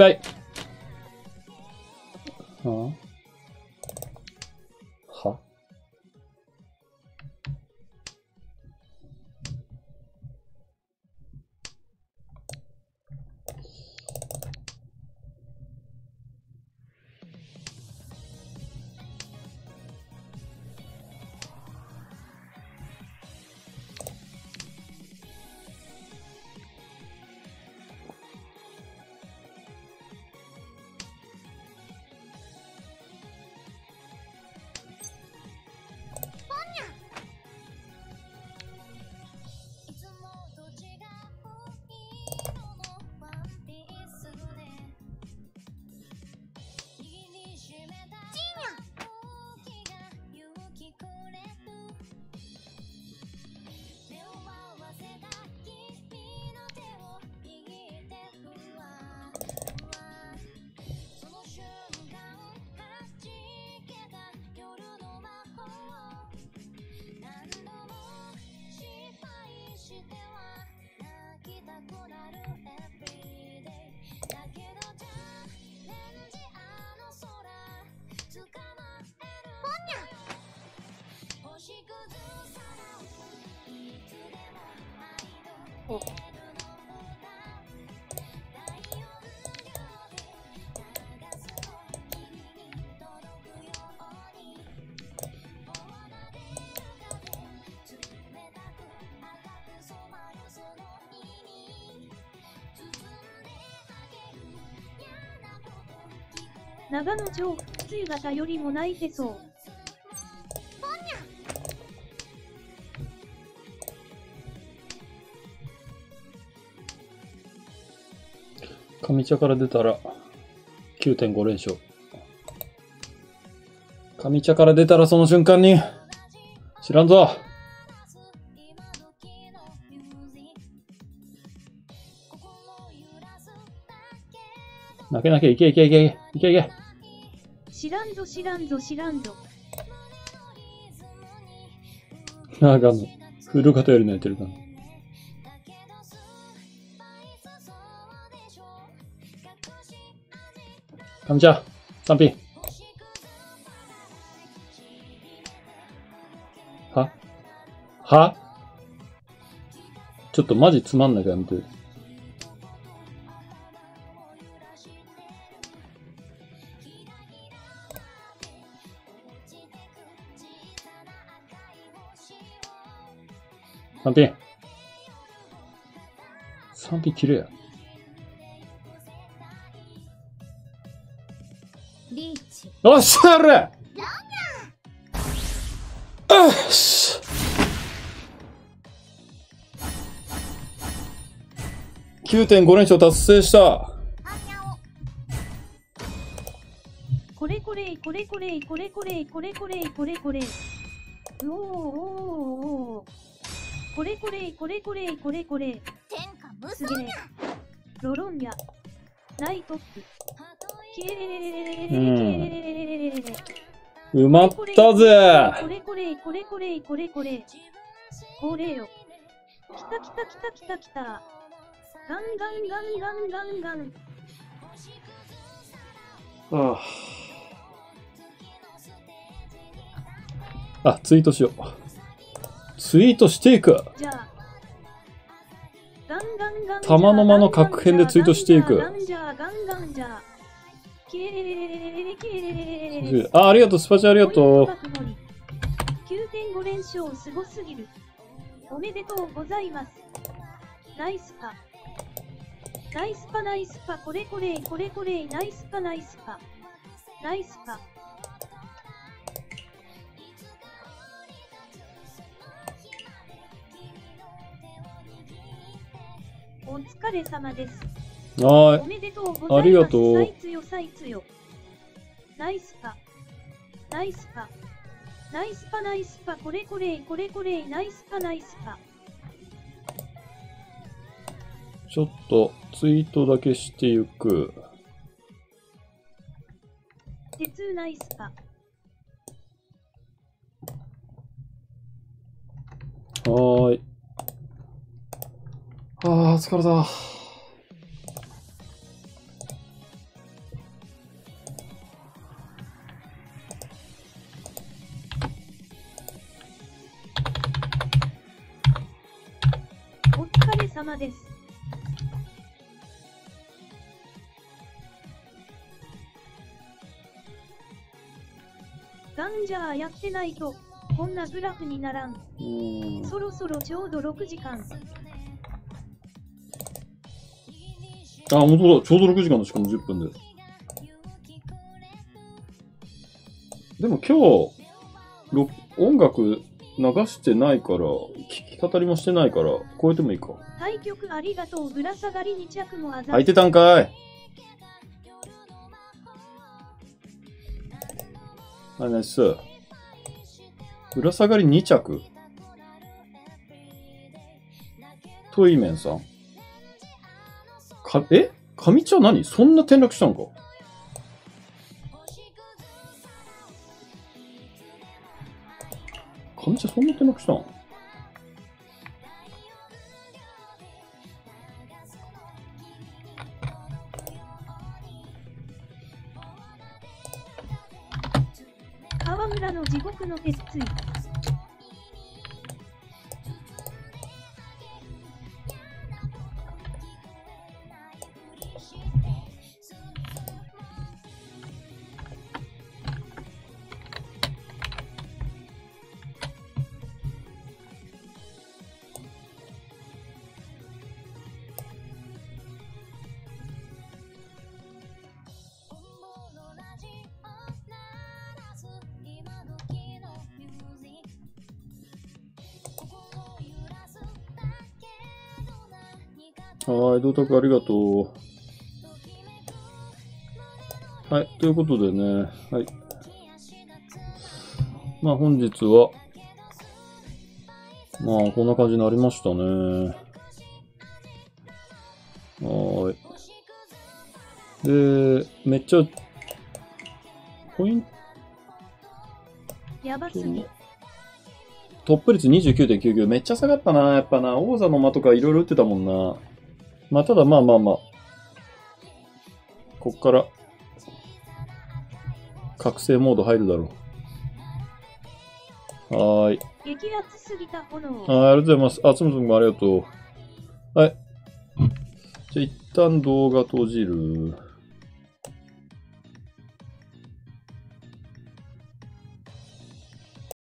長野城、露型よりも泣いてそう。上茶から出たら9.5連勝。上茶から出たらその瞬間に、知らんぞ。今時のミュージック心揺らすだけど泣け泣け、いけいけいけいけいけいけ。知らんぞ知らんぞ知らんぞ。ああ、ガ。フードカッより泣いてるかな。カムちゃん、賛否。は？は？ちょっとマジつまんないからやめて。3品。3品切れや。リーチおっしゃれよし9.5連勝達成したこれこれこれこれこれこれこれこれこれこれ。うおーおーおーおーこれこれこれこれこれこれ。天下無すげえ。ロロンヤ。ナイトップ。キレレレレレレレレレレレレ埋まったぜこれこれこれこれこれこれ。これよ。きたきたきたきたきた。ガンガンガンガンガンガン。ああ。あ、ツイートしよう。ツイートしていく。玉の間の各編でツイートしていく。あ、ありがとう、スパチャありがとう。9.5連勝すごすぎる。おめでとうございます。ナイスパ。ナイスパナイスパこれこれこれこれナイスパナイスパ。ナイスパ。お疲れ様です。はおめでとうございます。ありがとうサイツよ、サイツよ。ナイスパ。ナイスパ。ナイスパ、ナイスパ、これこれ、これこれ、ナイスパ、ナイスパ。い。ちょっと、ツイートだけしていく。鉄ナイスパ。はーい。ああ、疲れた。お疲れ様です。ガンジャーやってないと、こんなグラフにならん。うーん。そろそろちょうど6時間。あ、本当だ。ちょうど6時間だ。しかも10分で。でも今日、ろ音楽流してないから、聴き語りもしてないから、超えてもいいか。対局ありがとう。ぶら下がり2着もあざ空いてたんかいあ、ナイス。ぶら下がり2着。トイメンさん。か、え？上茶何？そんな転落したのか？上茶そんな転落したの？川村の地獄の鉄槌。はーい、同卓ありがとう。はい、ということでね、はい。まあ本日は、まあこんな感じになりましたね。はーい。で、めっちゃ、ポインやばすぎ。トップ率29.99めっちゃ下がったな、やっぱな。王座の間とかいろいろ打ってたもんな。まあ、ただまあまあまあ。こっから、覚醒モード入るだろう。はーい。激アツすぎた炎。はい、ありがとうございます。あつむつむもありがとう。はい。じゃあ一旦動画閉じる。